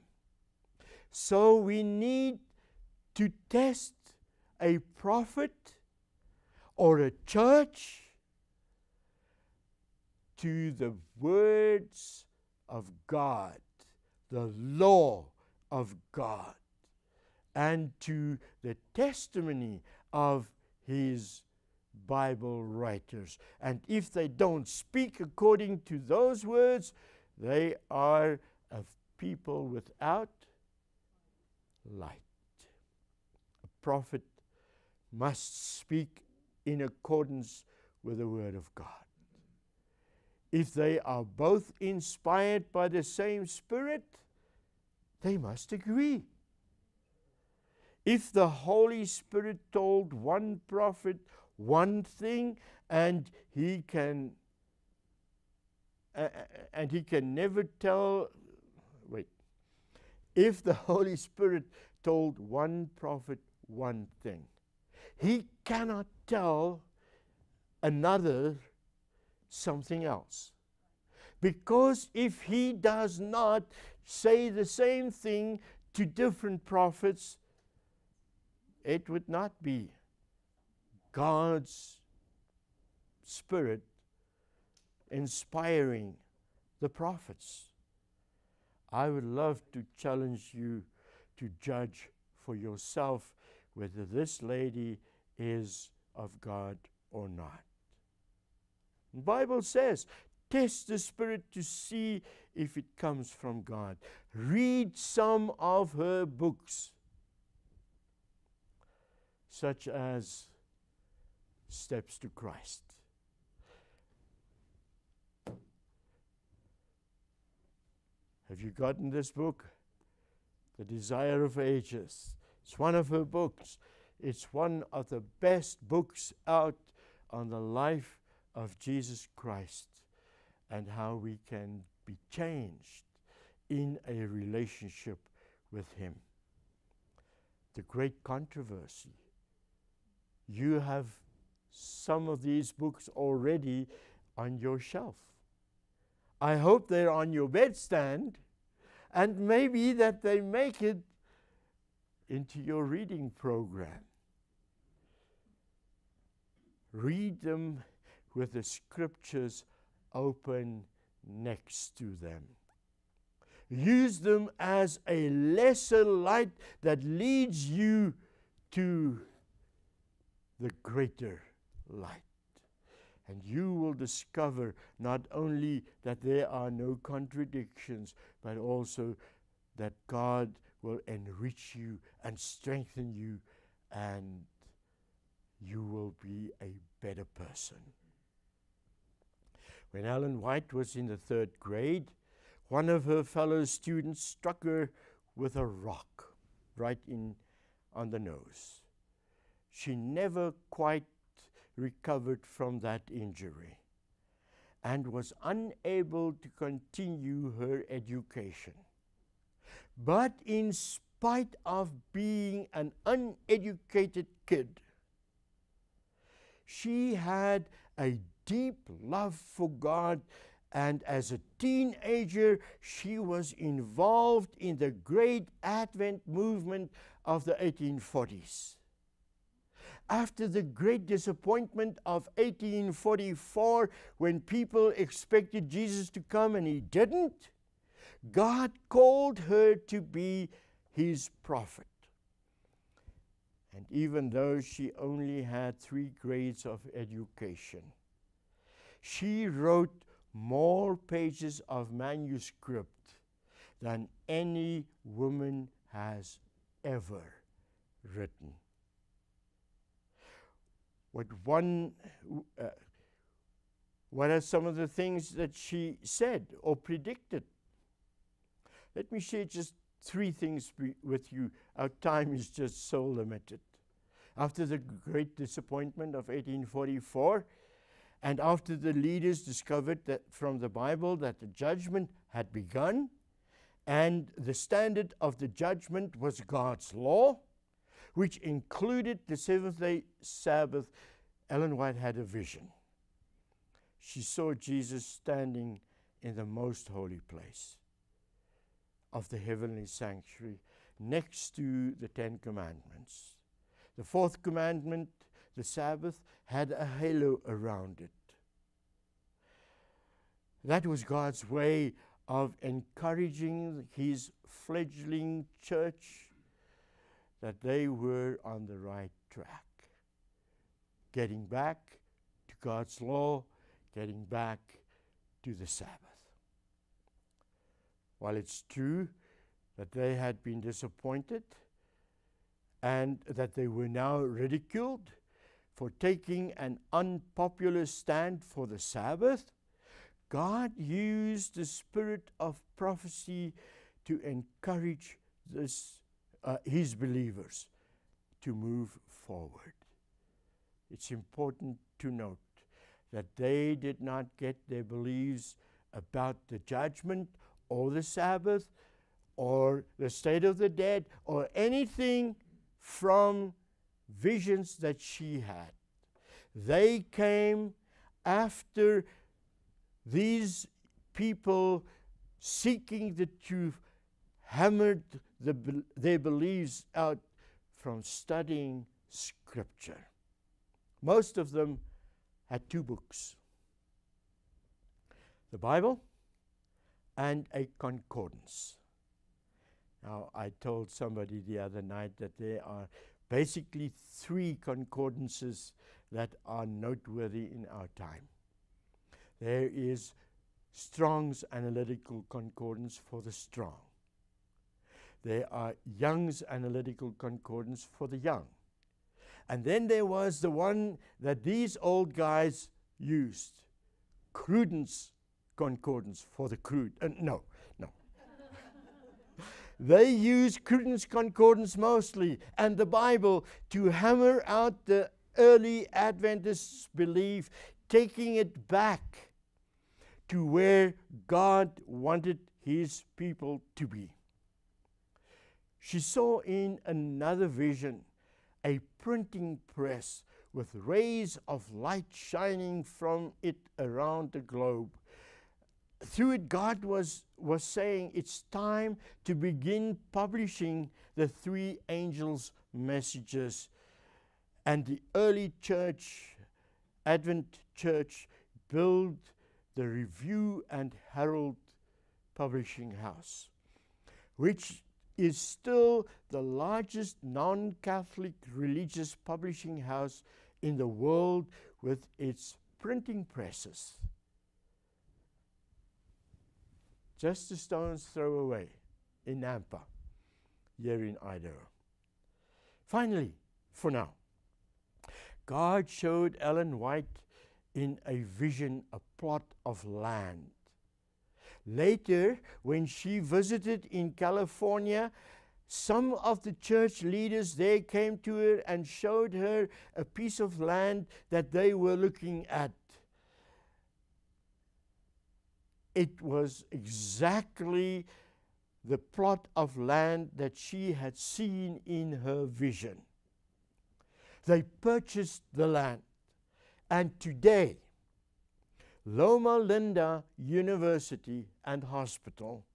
So we need to test a prophet or a church to the words of God, the law of God, and to the testimony of His Bible writers. And if they don't speak according to those words, they are a people without light. A prophet must speak in accordance with the Word of God. If they are both inspired by the same Spirit, they must agree. If the Holy Spirit told one prophet one thing and he can uh, and he can never tell wait. If the holy spirit told one prophet one thing he cannot tell another something else. Because if he does not say the same thing to different prophets it would not be God's Spirit inspiring the prophets. I would love to challenge you to judge for yourself whether this lady is of God or not. The Bible says, test the spirit to see if it comes from God. Read some of her books, such as steps to Christ. Have you gotten this book? The Desire of Ages. It's one of her books. It's one of the best books out on the life of Jesus Christ and how we can be changed in a relationship with Him. The great controversy. You have some of these books already on your shelf. I hope they're on your bedstand and maybe that they make it into your reading program. Read them with the scriptures open next to them. Use them as a lesser light that leads you to the greater light. And you will discover not only that there are no contradictions, but also that God will enrich you and strengthen you and you will be a better person. When Ellen White was in the third grade, one of her fellow students struck her with a rock right in on the nose. She never quite recovered from that injury and was unable to continue her education. But in spite of being an uneducated kid, she had a deep love for God, and as a teenager, she was involved in the great Advent movement of the 1840s. After the great disappointment of 1844, when people expected Jesus to come and he didn't, God called her to be his prophet. And even though she only had three grades of education, she wrote more pages of manuscript than any woman has ever written. What one, uh, what are some of the things that she said or predicted? Let me share just three things with you. Our time is just so limited. After the great disappointment of 1844, and after the leaders discovered that from the Bible that the judgment had begun, and the standard of the judgment was God's law, which included the seventh day Sabbath, Ellen White had a vision. She saw Jesus standing in the most holy place of the heavenly sanctuary next to the Ten Commandments. The fourth commandment, the Sabbath, had a halo around it. That was God's way of encouraging his fledgling church that they were on the right track. Getting back to God's law, getting back to the Sabbath. While it's true that they had been disappointed and that they were now ridiculed for taking an unpopular stand for the Sabbath, God used the spirit of prophecy to encourage this, uh, his believers to move forward. It's important to note that they did not get their beliefs about the judgment or the Sabbath or the state of the dead or anything from visions that she had. They came after these people seeking the truth hammered the, their beliefs out from studying scripture. Most of them had two books the Bible and a concordance. Now, I told somebody the other night that there are basically three concordances that are noteworthy in our time. There is Strong's Analytical Concordance for the strong. There are Young's Analytical Concordance for the young. And then there was the one that these old guys used Cruden's Concordance for the crude. Uh, no, no. they use Cruden's Concordance mostly and the Bible to hammer out the early Adventists' belief, taking it back to where God wanted his people to be. She saw in another vision a printing press with rays of light shining from it around the globe. Through it, God was, was saying it's time to begin publishing the three angels' messages. And the early church, Advent church, built the Review and Herald Publishing House, which is still the largest non Catholic religious publishing house in the world with its printing presses. Just a stone's throw away in Nampa, here in Idaho. Finally, for now, God showed Ellen White in a vision a plot of land. Later, when she visited in California, some of the church leaders there came to her and showed her a piece of land that they were looking at. It was exactly the plot of land that she had seen in her vision. They purchased the land, and today, Loma Linda University and Hospital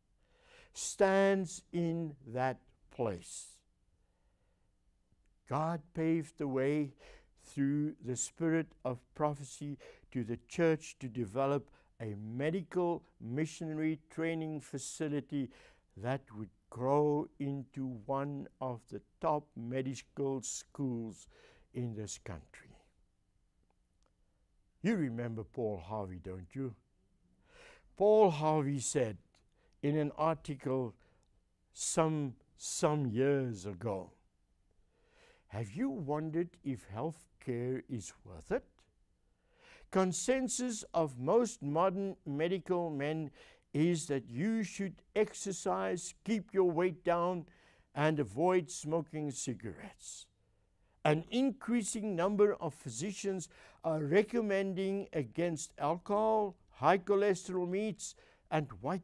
stands in that place. God paved the way through the spirit of prophecy to the church to develop a medical missionary training facility that would grow into one of the top medical schools in this country. You remember Paul Harvey, don't you? Paul Harvey said in an article some, some years ago Have you wondered if health care is worth it? Consensus of most modern medical men is that you should exercise, keep your weight down, and avoid smoking cigarettes. An increasing number of physicians are recommending against alcohol, high cholesterol meats, and white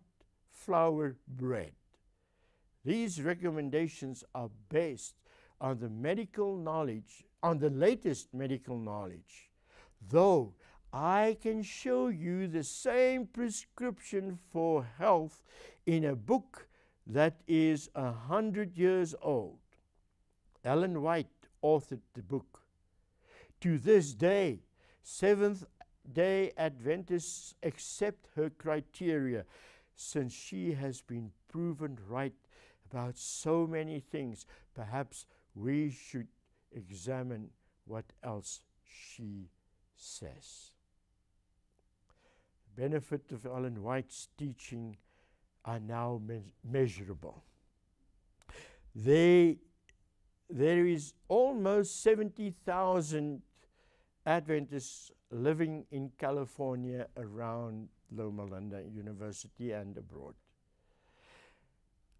flour bread. These recommendations are based on the medical knowledge, on the latest medical knowledge, though I can show you the same prescription for health in a book that is a hundred years old. Ellen White authored the book. To this day, Seventh day Adventists accept her criteria since she has been proven right about so many things. Perhaps we should examine what else she says The benefit of Ellen White's teaching are now me- measurable. They, there is almost 70,000 Adventists living in California around Loma Linda University and abroad.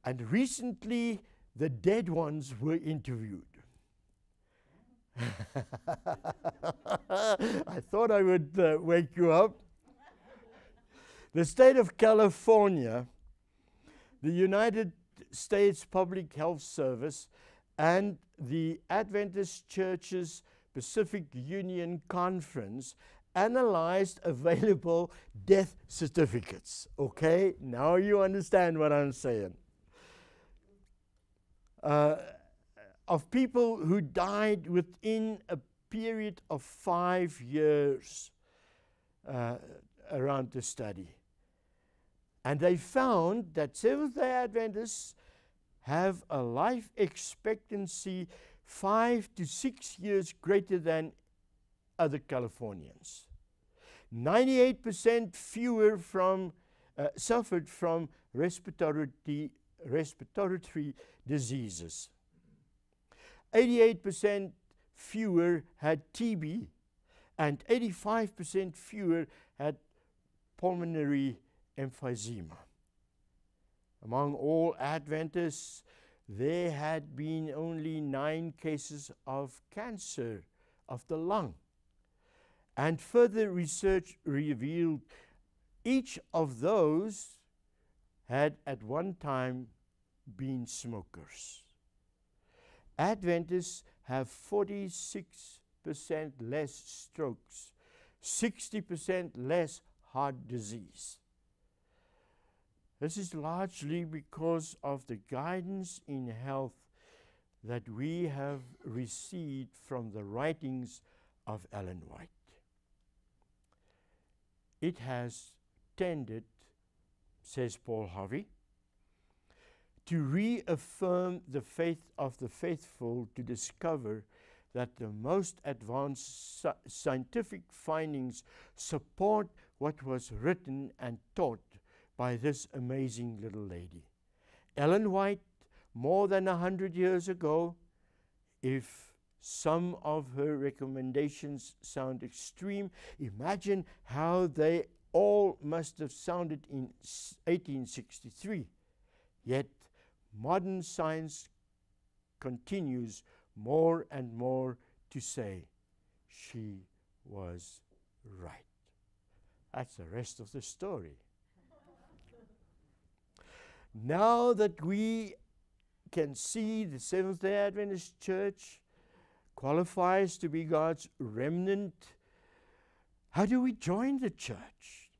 And recently, the dead ones were interviewed. I thought I would uh, wake you up. The state of California, the United States Public Health Service, and the Adventist Churches Pacific Union Conference analyzed available death certificates. Okay, now you understand what I'm saying. Uh, of people who died within a period of five years uh, around the study. And they found that Seventh day Adventists have a life expectancy five to six years greater than other Californians. 98% fewer from, uh, suffered from respiratory, respiratory diseases. 88% fewer had TB, and 85% fewer had pulmonary emphysema. Among all Adventists, there had been only nine cases of cancer of the lung. And further research revealed each of those had at one time been smokers. Adventists have 46% less strokes, 60% less heart disease. This is largely because of the guidance in health that we have received from the writings of Ellen White. It has tended, says Paul Harvey, to reaffirm the faith of the faithful to discover that the most advanced scientific findings support what was written and taught by this amazing little lady. Ellen White, more than a hundred years ago, if some of her recommendations sound extreme. Imagine how they all must have sounded in 1863. Yet modern science continues more and more to say she was right. That's the rest of the story. Now that we can see the Seventh day Adventist Church qualifies to be God's remnant, how do we join the church?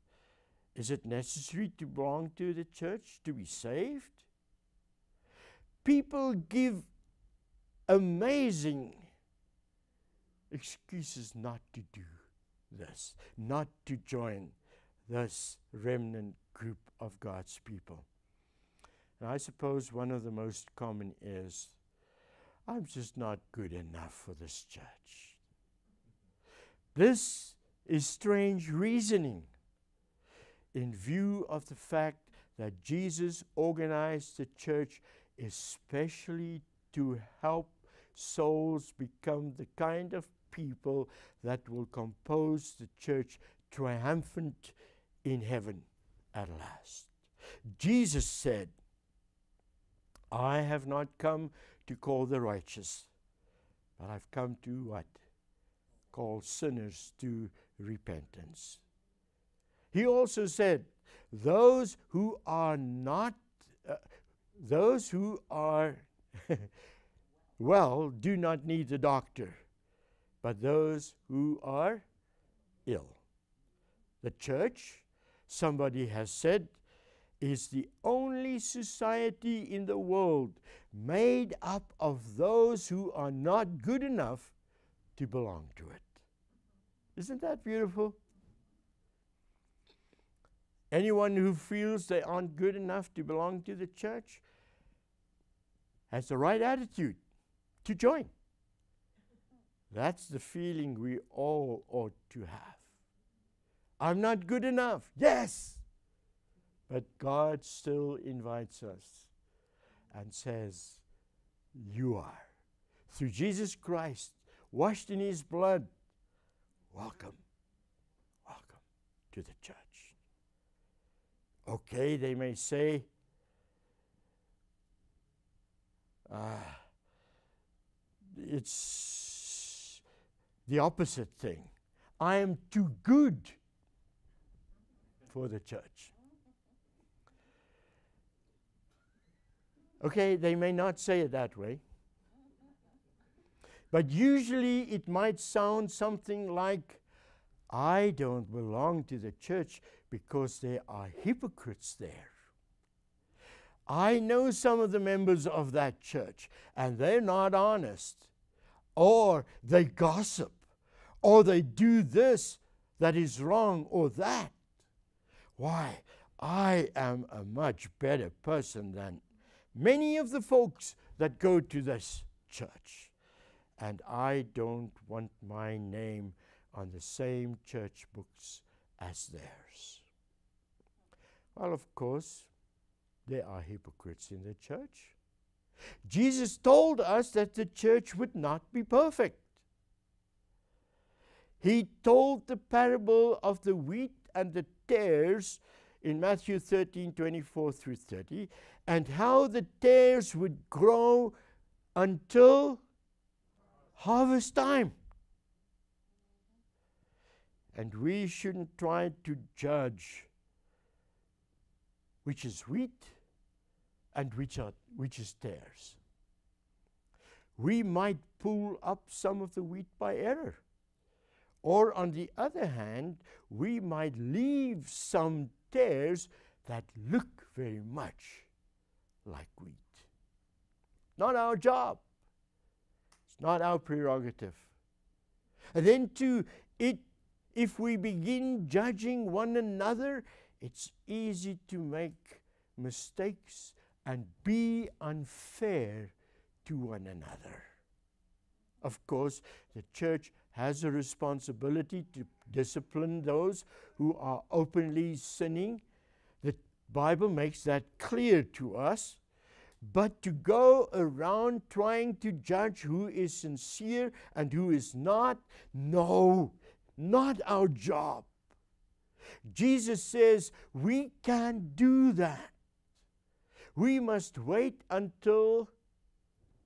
Is it necessary to belong to the church to be saved? People give amazing excuses not to do this, not to join this remnant group of God's people. And I suppose one of the most common is I'm just not good enough for this church. This is strange reasoning in view of the fact that Jesus organized the church especially to help souls become the kind of people that will compose the church triumphant in heaven at last. Jesus said, I have not come to call the righteous, but I've come to what? Call sinners to repentance. He also said, Those who are not, uh, those who are well do not need the doctor, but those who are ill. The church, somebody has said, is the only society in the world made up of those who are not good enough to belong to it. Isn't that beautiful? Anyone who feels they aren't good enough to belong to the church has the right attitude to join. That's the feeling we all ought to have. I'm not good enough. Yes. But God still invites us and says, You are. Through Jesus Christ, washed in His blood, welcome, welcome to the church. Okay, they may say, uh, it's the opposite thing. I am too good for the church. Okay, they may not say it that way. But usually it might sound something like, I don't belong to the church because there are hypocrites there. I know some of the members of that church, and they're not honest, or they gossip, or they do this that is wrong, or that. Why? I am a much better person than many of the folks that go to this church. And I don't want my name on the same church books as theirs. Well, of course, there are hypocrites in the church. Jesus told us that the church would not be perfect. He told the parable of the wheat and the tares in Matthew 13 24 through 30, and how the tares would grow until harvest time. And we shouldn't try to judge which is wheat and which, are, which is tares. We might pull up some of the wheat by error. Or on the other hand, we might leave some tares that look very much like wheat. Not our job. It's not our prerogative. And then to it if we begin judging one another, it's easy to make mistakes and be unfair to one another. Of course, the church has a responsibility to discipline those who are openly sinning. The Bible makes that clear to us. but to go around trying to judge who is sincere and who is not. No, not our job. Jesus says we can't do that. We must wait until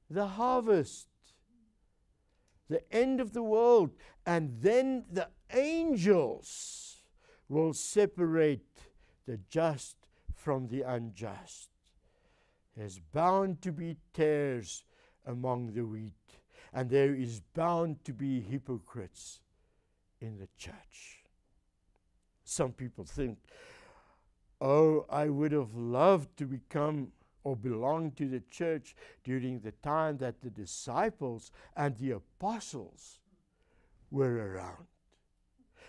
the harvest, the end of the world, and then the angels will separate the just from the unjust. There's bound to be tares among the wheat, and there is bound to be hypocrites in the church. Some people think, oh, I would have loved to become or belonged to the church during the time that the disciples and the apostles were around.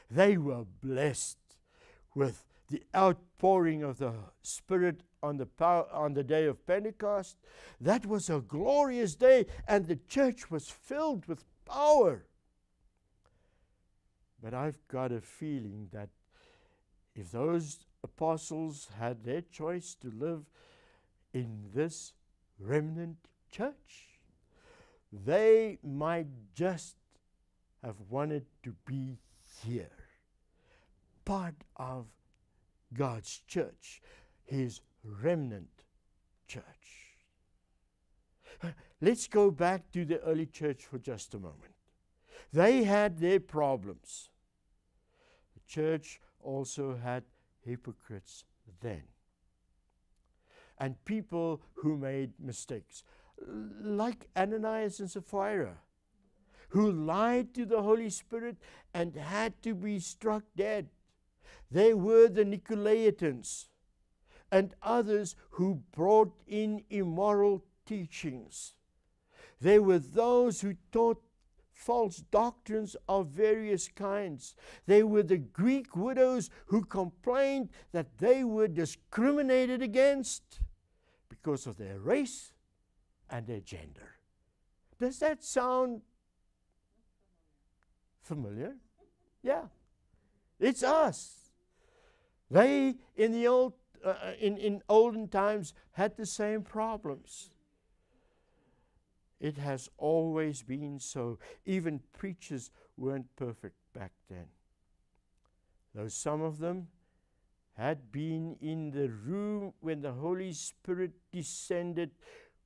They were blessed with the outpouring of the Spirit on the, power, on the day of Pentecost. That was a glorious day, and the church was filled with power. But I've got a feeling that if those apostles had their choice to live in this remnant church, they might just have wanted to be here, part of God's church, His remnant church. Let's go back to the early church for just a moment. They had their problems. The church also had hypocrites then. And people who made mistakes, like Ananias and Sapphira, who lied to the Holy Spirit and had to be struck dead. They were the Nicolaitans and others who brought in immoral teachings. They were those who taught false doctrines of various kinds. They were the Greek widows who complained that they were discriminated against because of their race and their gender. Does that sound familiar? Yeah. It's us. They in the old uh, in, in olden times had the same problems. It has always been so. Even preachers weren't perfect back then. Though some of them had been in the room when the Holy Spirit descended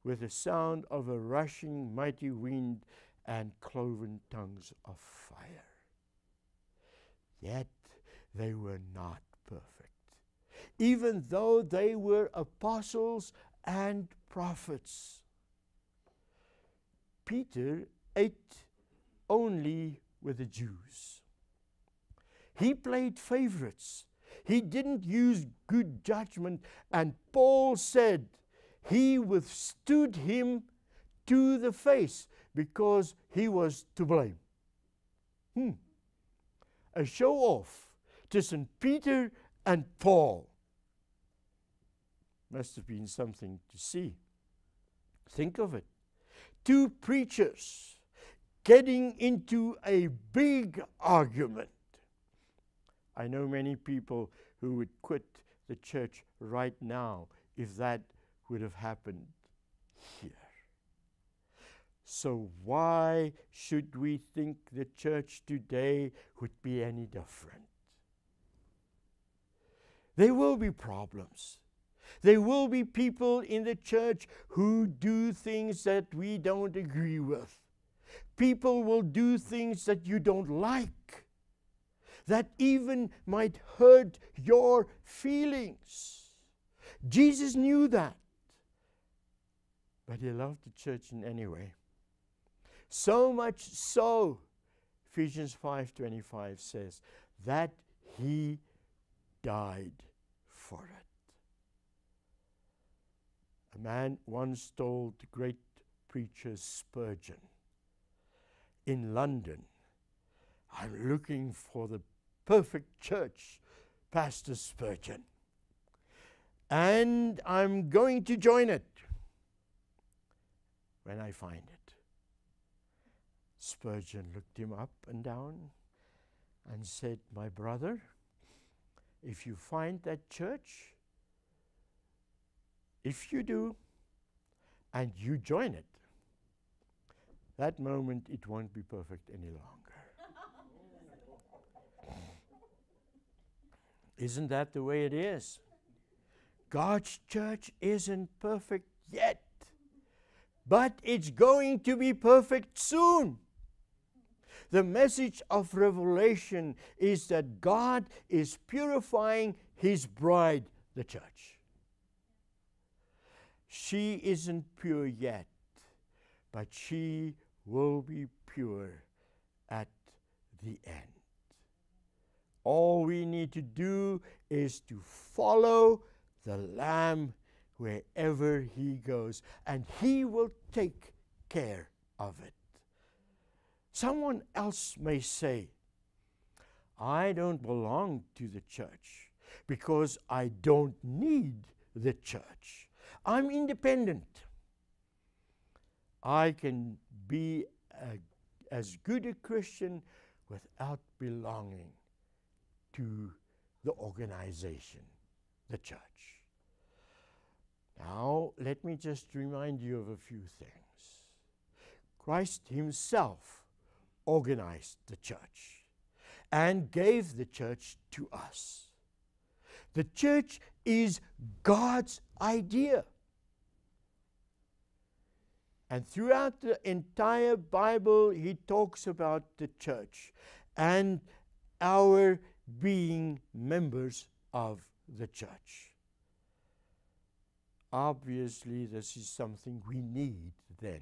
with the sound of a rushing mighty wind and cloven tongues of fire. Yet they were not perfect, even though they were apostles and prophets. Peter ate only with the Jews. He played favorites. He didn't use good judgment, and Paul said he withstood him to the face because he was to blame. Hmm. A show off to St. Peter and Paul. Must have been something to see. Think of it. Two preachers getting into a big argument. I know many people who would quit the church right now if that would have happened here. So, why should we think the church today would be any different? There will be problems. There will be people in the church who do things that we don't agree with. People will do things that you don't like, that even might hurt your feelings. Jesus knew that, but he loved the church in any way. So much so, Ephesians 5:25 says that he died for it. A man once told the great preacher Spurgeon in London, I'm looking for the perfect church, Pastor Spurgeon, and I'm going to join it when I find it. Spurgeon looked him up and down and said, My brother, if you find that church, if you do, and you join it, that moment it won't be perfect any longer. Isn't that the way it is? God's church isn't perfect yet, but it's going to be perfect soon. The message of Revelation is that God is purifying His bride, the church. She isn't pure yet, but she will be pure at the end. All we need to do is to follow the Lamb wherever He goes, and He will take care of it. Someone else may say, I don't belong to the church because I don't need the church. I'm independent. I can be a, as good a Christian without belonging to the organization, the church. Now, let me just remind you of a few things. Christ Himself organized the church and gave the church to us. The church is God's idea. And throughout the entire Bible, he talks about the church and our being members of the church. Obviously, this is something we need then.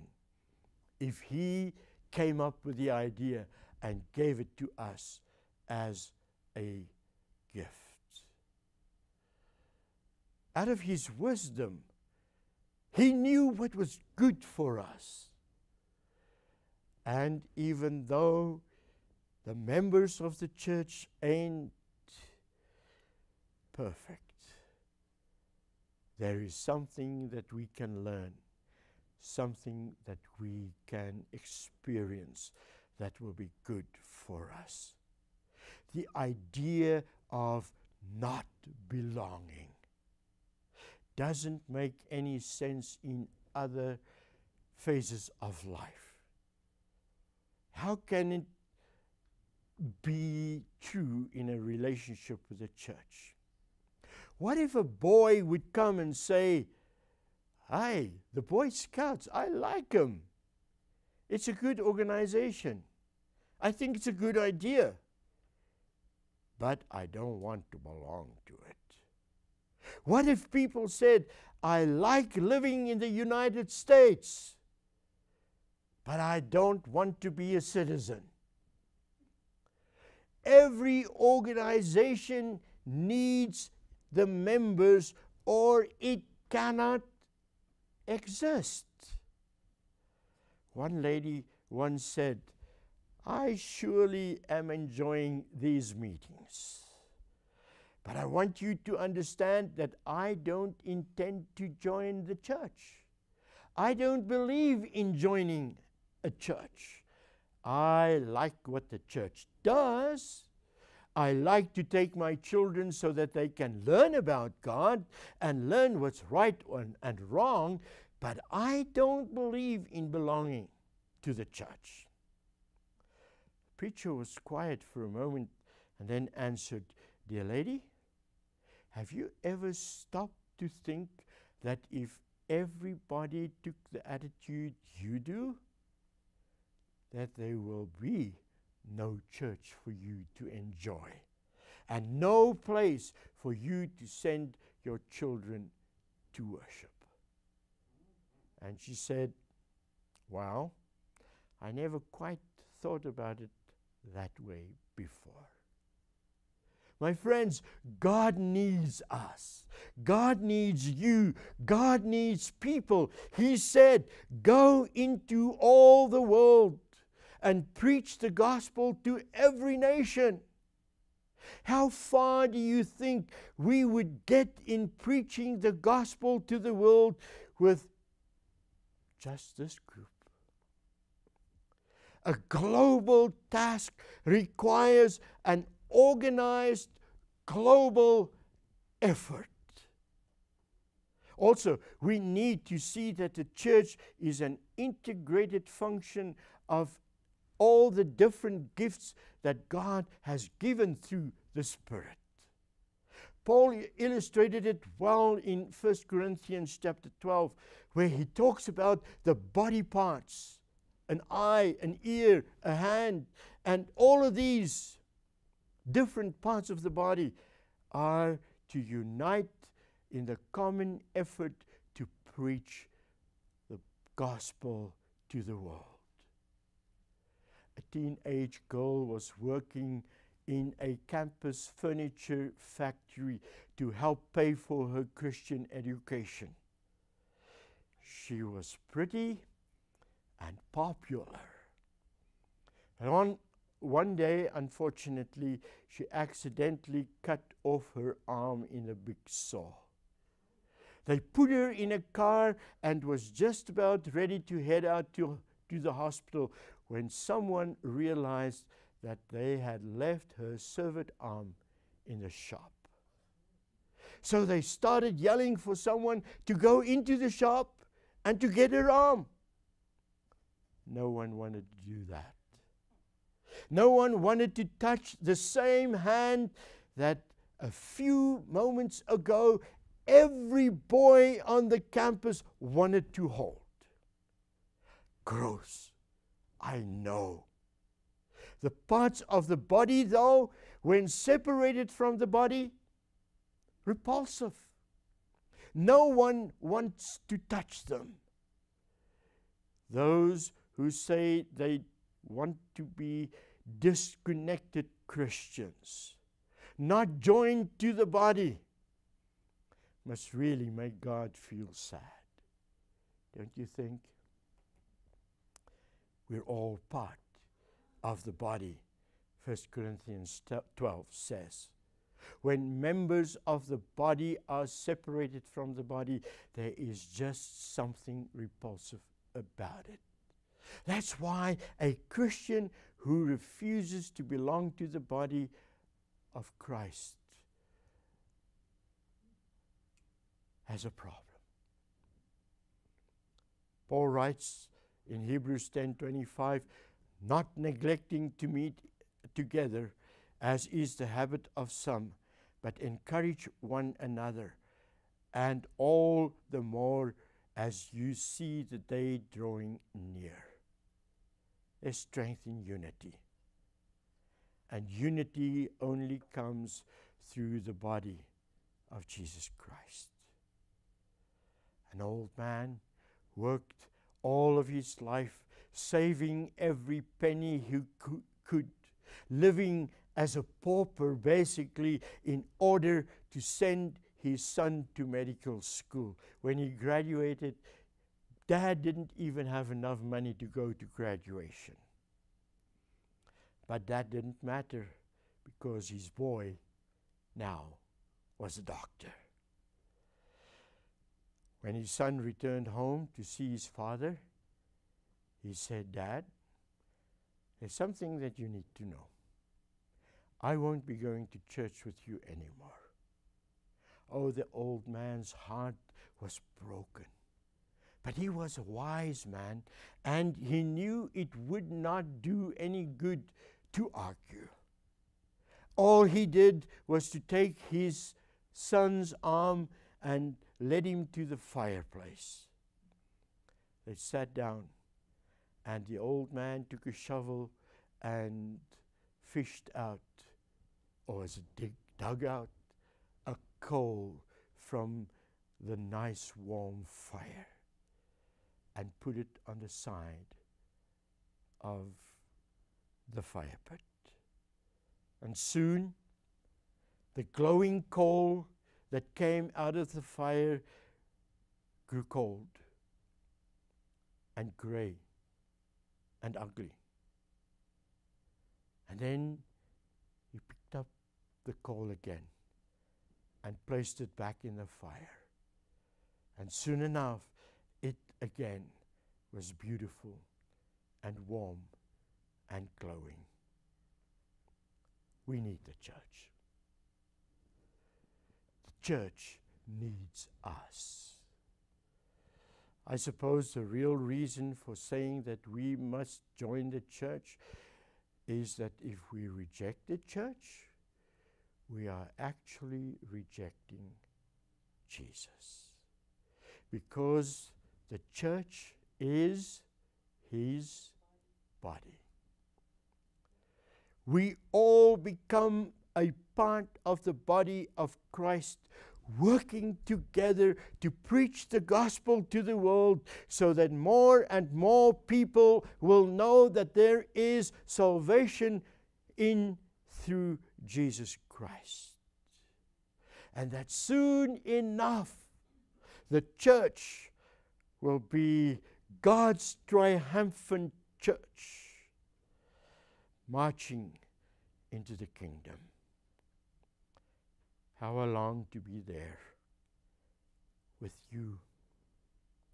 If he came up with the idea and gave it to us as a gift. Out of his wisdom, he knew what was good for us. And even though the members of the church ain't perfect, there is something that we can learn something that we can experience that will be good for us. The idea of not belonging doesn't make any sense in other phases of life. How can it be true in a relationship with the church? What if a boy would come and say, Hi, the Boy Scouts, I like them. It's a good organization. I think it's a good idea. But I don't want to belong to it. What if people said, I like living in the United States, but I don't want to be a citizen? Every organization needs the members or it cannot exist. One lady once said, I surely am enjoying these meetings. But I want you to understand that I don't intend to join the church. I don't believe in joining a church. I like what the church does. I like to take my children so that they can learn about God and learn what's right and, wrong, but I don't believe in belonging to the church. The preacher was quiet for a moment and then answered, Dear lady, have you ever stopped to think that if everybody took the attitude you do, that there will be no church for you to enjoy and no place for you to send your children to worship. And she said, Well, I never quite thought about it that way before. My friends, God needs us. God needs you. God needs people. He said, Go into all the world and preach the gospel to every nation. How far do you think we would get in preaching the gospel to the world with just this group? A global task requires an organized global effort. Also, we need to see that the church is an integrated function of all the different gifts that God has given through the Spirit. Paul illustrated it well in 1 Corinthians chapter 12, where he talks about the body parts an eye, an ear, a hand, and all of these different parts of the body are to unite in the common effort to preach the gospel to the world. A teenage girl was working in a campus furniture factory to help pay for her Christian education. She was pretty and popular. And on one day, unfortunately, she accidentally cut off her arm in a big saw. They put her in a car and was just about ready to head out to, to the hospital when someone realized that they had left her severed arm in the shop. So they started yelling for someone to go into the shop and to get her arm. No one wanted to do that. No one wanted to touch the same hand that a few moments ago every boy on the campus wanted to hold. Gross. I know. The parts of the body, though, when separated from the body, repulsive. No one wants to touch them. Those who say they want to be disconnected Christians, not joined to the body, must really make God feel sad. Don't you think? We're all part of the body, 1 Corinthians 12 says. When members of the body are separated from the body, there is just something repulsive about it. That's why a Christian who refuses to belong to the body of Christ has a problem. Paul writes in Hebrews 10:25, not neglecting to meet together as is the habit of some, but encourage one another, and all the more as you see the day drawing near. There's strength in unity. And unity only comes through the body of Jesus Christ. An old man worked all of his life saving every penny he could, living as a pauper basically in order to send his son to medical school. When he graduated, dad didn't even have enough money to go to graduation. But that didn't matter because his boy now was a doctor. When his son returned home to see his father, he said, Dad, there's something that you need to know. I won't be going to church with you anymore. Oh, the old man's heart was broken. But he was a wise man, and he knew it would not do any good to argue. All he did was to take his son's arm and led him to the fireplace. They sat down, and the old man took a shovel and fished out, or was it dig, dug out, a coal from the nice warm fire and put it on the side of the fire pit. And soon the glowing coal that came out of the fire grew cold and gray and ugly. And then he picked up the coal again and placed it back in the fire. And soon enough, it again was beautiful and warm and glowing. We need the church. Church needs us. I suppose the real reason for saying that we must join the church is that if we reject the church, we are actually rejecting Jesus. Because the church is his body. We all become a part of the body of Christ, working together to preach the gospel to the world so that more and more people will know that there is salvation in through Jesus Christ. And that soon enough the church will be God's triumphant church marching into the kingdom. How I long to be there with you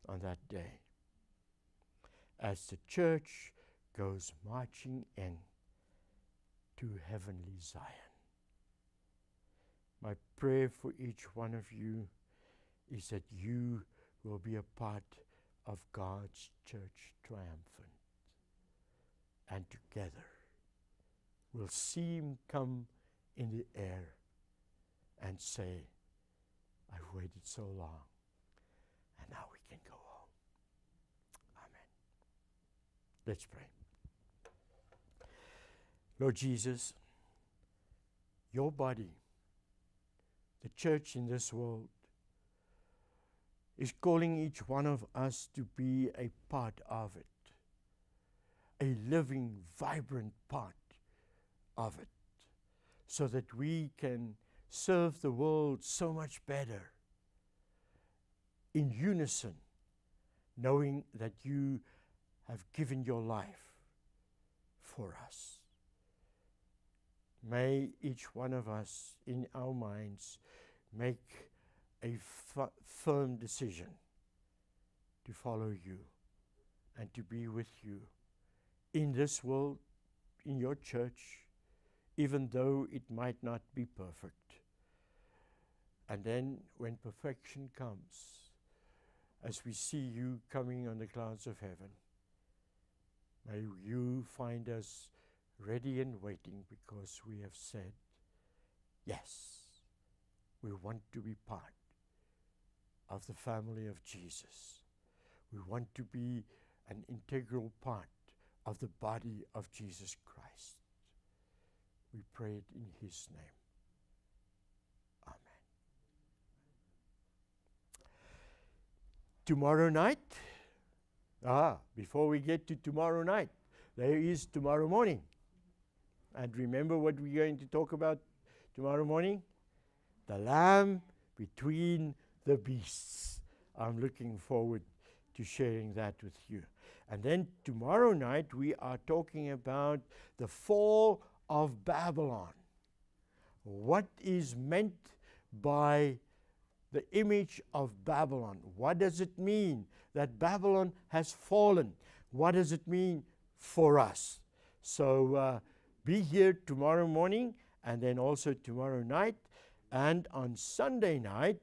on that day as the church goes marching in to heavenly Zion. My prayer for each one of you is that you will be a part of God's church triumphant. And together we'll see Him come in the air and say, I've waited so long, and now we can go home. Amen. Let's pray. Lord Jesus, your body, the church in this world, is calling each one of us to be a part of it, a living, vibrant part of it, so that we can serve the world so much better in unison, knowing that you have given your life for us. May each one of us in our minds make a firm decision to follow you and to be with you in this world, in your church, even though it might not be perfect. And then when perfection comes, as we see you coming on the clouds of heaven, may you find us ready and waiting because we have said, Yes, we want to be part of the family of Jesus. We want to be an integral part of the body of Jesus Christ. We pray it in His name. Tomorrow night, ah, before we get to tomorrow night, there is tomorrow morning. And remember what we're going to talk about tomorrow morning? The lamb between the beasts. I'm looking forward to sharing that with you. And then tomorrow night, we are talking about the fall of Babylon. What is meant by the image of Babylon? What does it mean that Babylon has fallen? What does it mean for us? So uh, be here tomorrow morning and then also tomorrow night. And on Sunday night,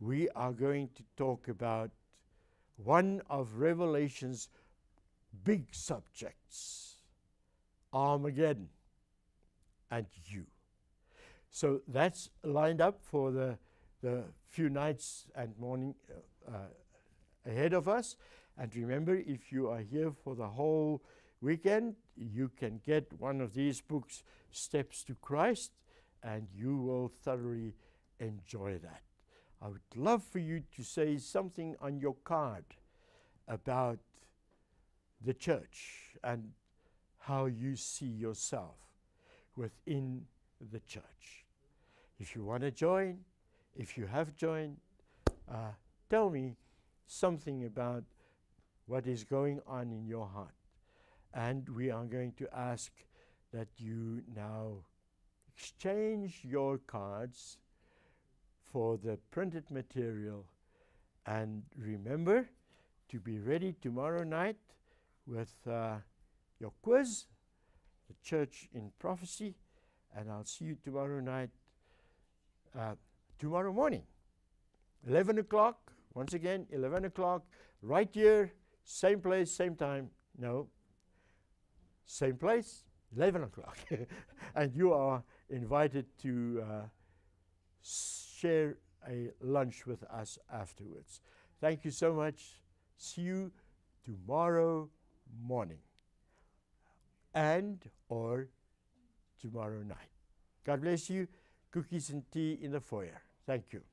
we are going to talk about one of Revelation's big subjects Armageddon and you. So that's lined up for the, the few nights and morning uh, uh, ahead of us. And remember, if you are here for the whole weekend, you can get one of these books, Steps to Christ, and you will thoroughly enjoy that. I would love for you to say something on your card about the church and how you see yourself within the church. If you want to join, if you have joined, uh, tell me something about what is going on in your heart. And we are going to ask that you now exchange your cards for the printed material. And remember to be ready tomorrow night with uh, your quiz, the church in prophecy, and I'll see you tomorrow night, uh, tomorrow morning, 11 o'clock. Once again, 11 o'clock, right here, same place, same time. No, same place, 11 o'clock. and you are invited to uh, share a lunch with us afterwards. Thank you so much. See you tomorrow morning and or tomorrow night. God bless you. Cookies and tea in the foyer. Thank you.